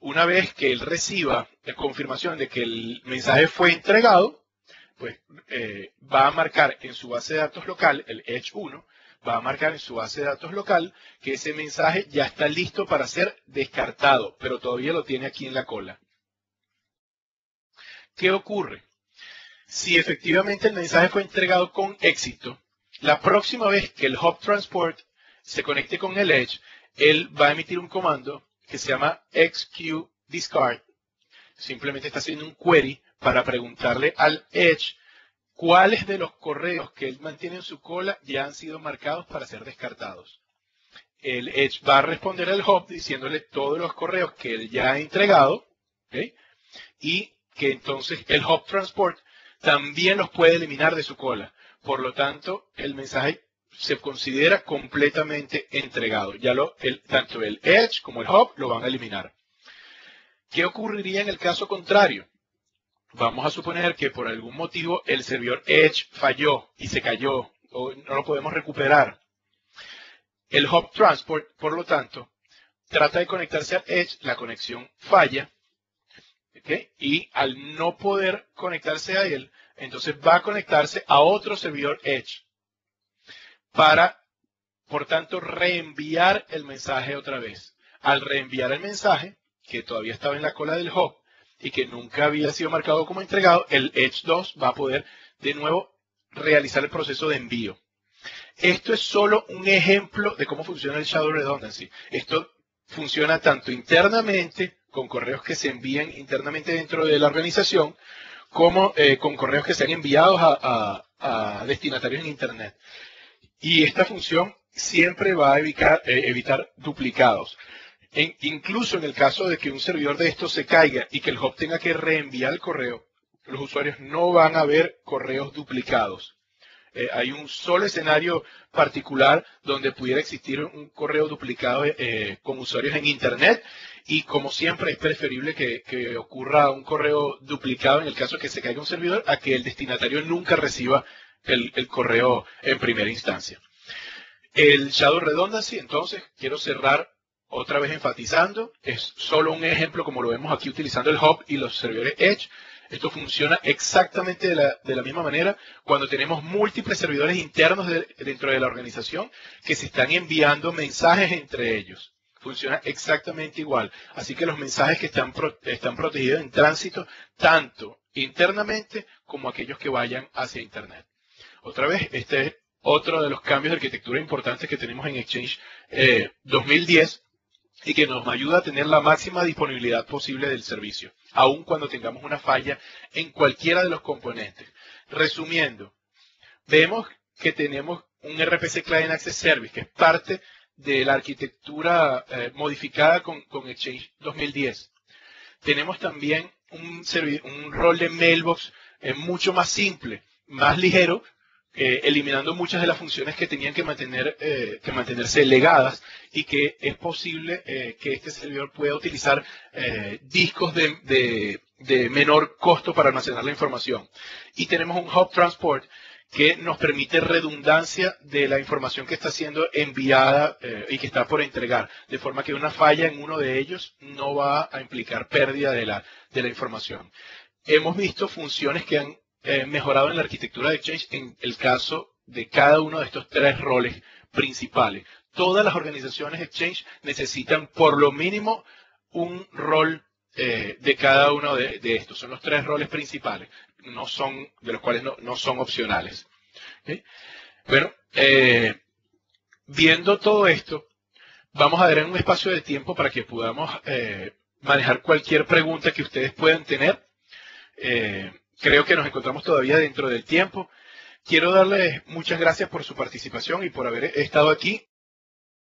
Una vez que él reciba la confirmación de que el mensaje fue entregado, pues eh, va a marcar en su base de datos local, el Edge 1, va a marcar en su base de datos local que ese mensaje ya está listo para ser descartado, pero todavía lo tiene aquí en la cola. ¿Qué ocurre? Si efectivamente el mensaje fue entregado con éxito, la próxima vez que el Hub Transport se conecte con el Edge, él va a emitir un comando que se llama xqdiscard. Simplemente está haciendo un query para preguntarle al Edge cuáles de los correos que él mantiene en su cola ya han sido marcados para ser descartados. El Edge va a responder al Hub diciéndole todos los correos que él ya ha entregado y que entonces el hub transport también los puede eliminar de su cola. Por lo tanto, el mensaje se considera completamente entregado. Ya lo, el, tanto el edge como el hub lo van a eliminar. ¿Qué ocurriría en el caso contrario? Vamos a suponer que por algún motivo el servidor edge falló y se cayó o no lo podemos recuperar. El hub transport, por lo tanto, trata de conectarse al edge, la conexión falla y al no poder conectarse a él, entonces va a conectarse a otro servidor Edge para, por tanto, reenviar el mensaje otra vez. Al reenviar el mensaje, que todavía estaba en la cola del hub y que nunca había sido marcado como entregado, el Edge 2 va a poder de nuevo realizar el proceso de envío. Esto es solo un ejemplo de cómo funciona el Shadow Redundancy. Esto funciona tanto internamente con correos que se envían internamente dentro de la organización, como eh, con correos que sean enviados a, destinatarios en Internet. Y esta función siempre va a evitar, eh, evitar duplicados. Incluso en el caso de que un servidor de estos se caiga y que el hub tenga que reenviar el correo, los usuarios no van a ver correos duplicados. Eh, hay un solo escenario particular donde pudiera existir un correo duplicado eh, con usuarios en Internet y como siempre es preferible que, ocurra un correo duplicado en el caso que se caiga un servidor a que el destinatario nunca reciba el, el correo en primera instancia. El Shadow Redundancy, entonces, quiero cerrar otra vez enfatizando, es solo un ejemplo como lo vemos aquí utilizando el Hub y los servidores Edge, esto funciona exactamente de la, misma manera cuando tenemos múltiples servidores internos dentro de la organización que se están enviando mensajes entre ellos. Funciona exactamente igual. Así que los mensajes que están, están protegidos en tránsito, tanto internamente como aquellos que vayan hacia Internet. Otra vez, este es otro de los cambios de arquitectura importantes que tenemos en Exchange 2010 eh, y que nos ayuda a tener la máxima disponibilidad posible del servicio, aun cuando tengamos una falla en cualquiera de los componentes. Resumiendo, vemos que tenemos un RPC Client Access Service, que es parte de la arquitectura eh, modificada con, Exchange 2010. Tenemos también un, un rol de mailbox eh, mucho más simple, más ligero, eh, eliminando muchas de las funciones que tenían que, mantener, eh, que mantenerse legadas y que es posible eh, que este servidor pueda utilizar discos de, menor costo para almacenar la información. Y tenemos un Hub Transport que nos permite redundancia de la información que está siendo enviada y que está por entregar, de forma que una falla en uno de ellos no va a implicar pérdida de la, de la información. Hemos visto funciones que han eh, mejorado en la arquitectura de Exchange en el caso de cada uno de estos tres roles principales. todas las organizaciones Exchange necesitan por lo mínimo un rol eh, de cada uno de, estos. Son los tres roles principales, no son, de los cuales no, son opcionales. Bueno, eh, viendo todo esto, vamos a dar un espacio de tiempo para que podamos manejar cualquier pregunta que ustedes puedan tener. Creo que nos encontramos todavía dentro del tiempo. Quiero darles muchas gracias por su participación y por haber estado aquí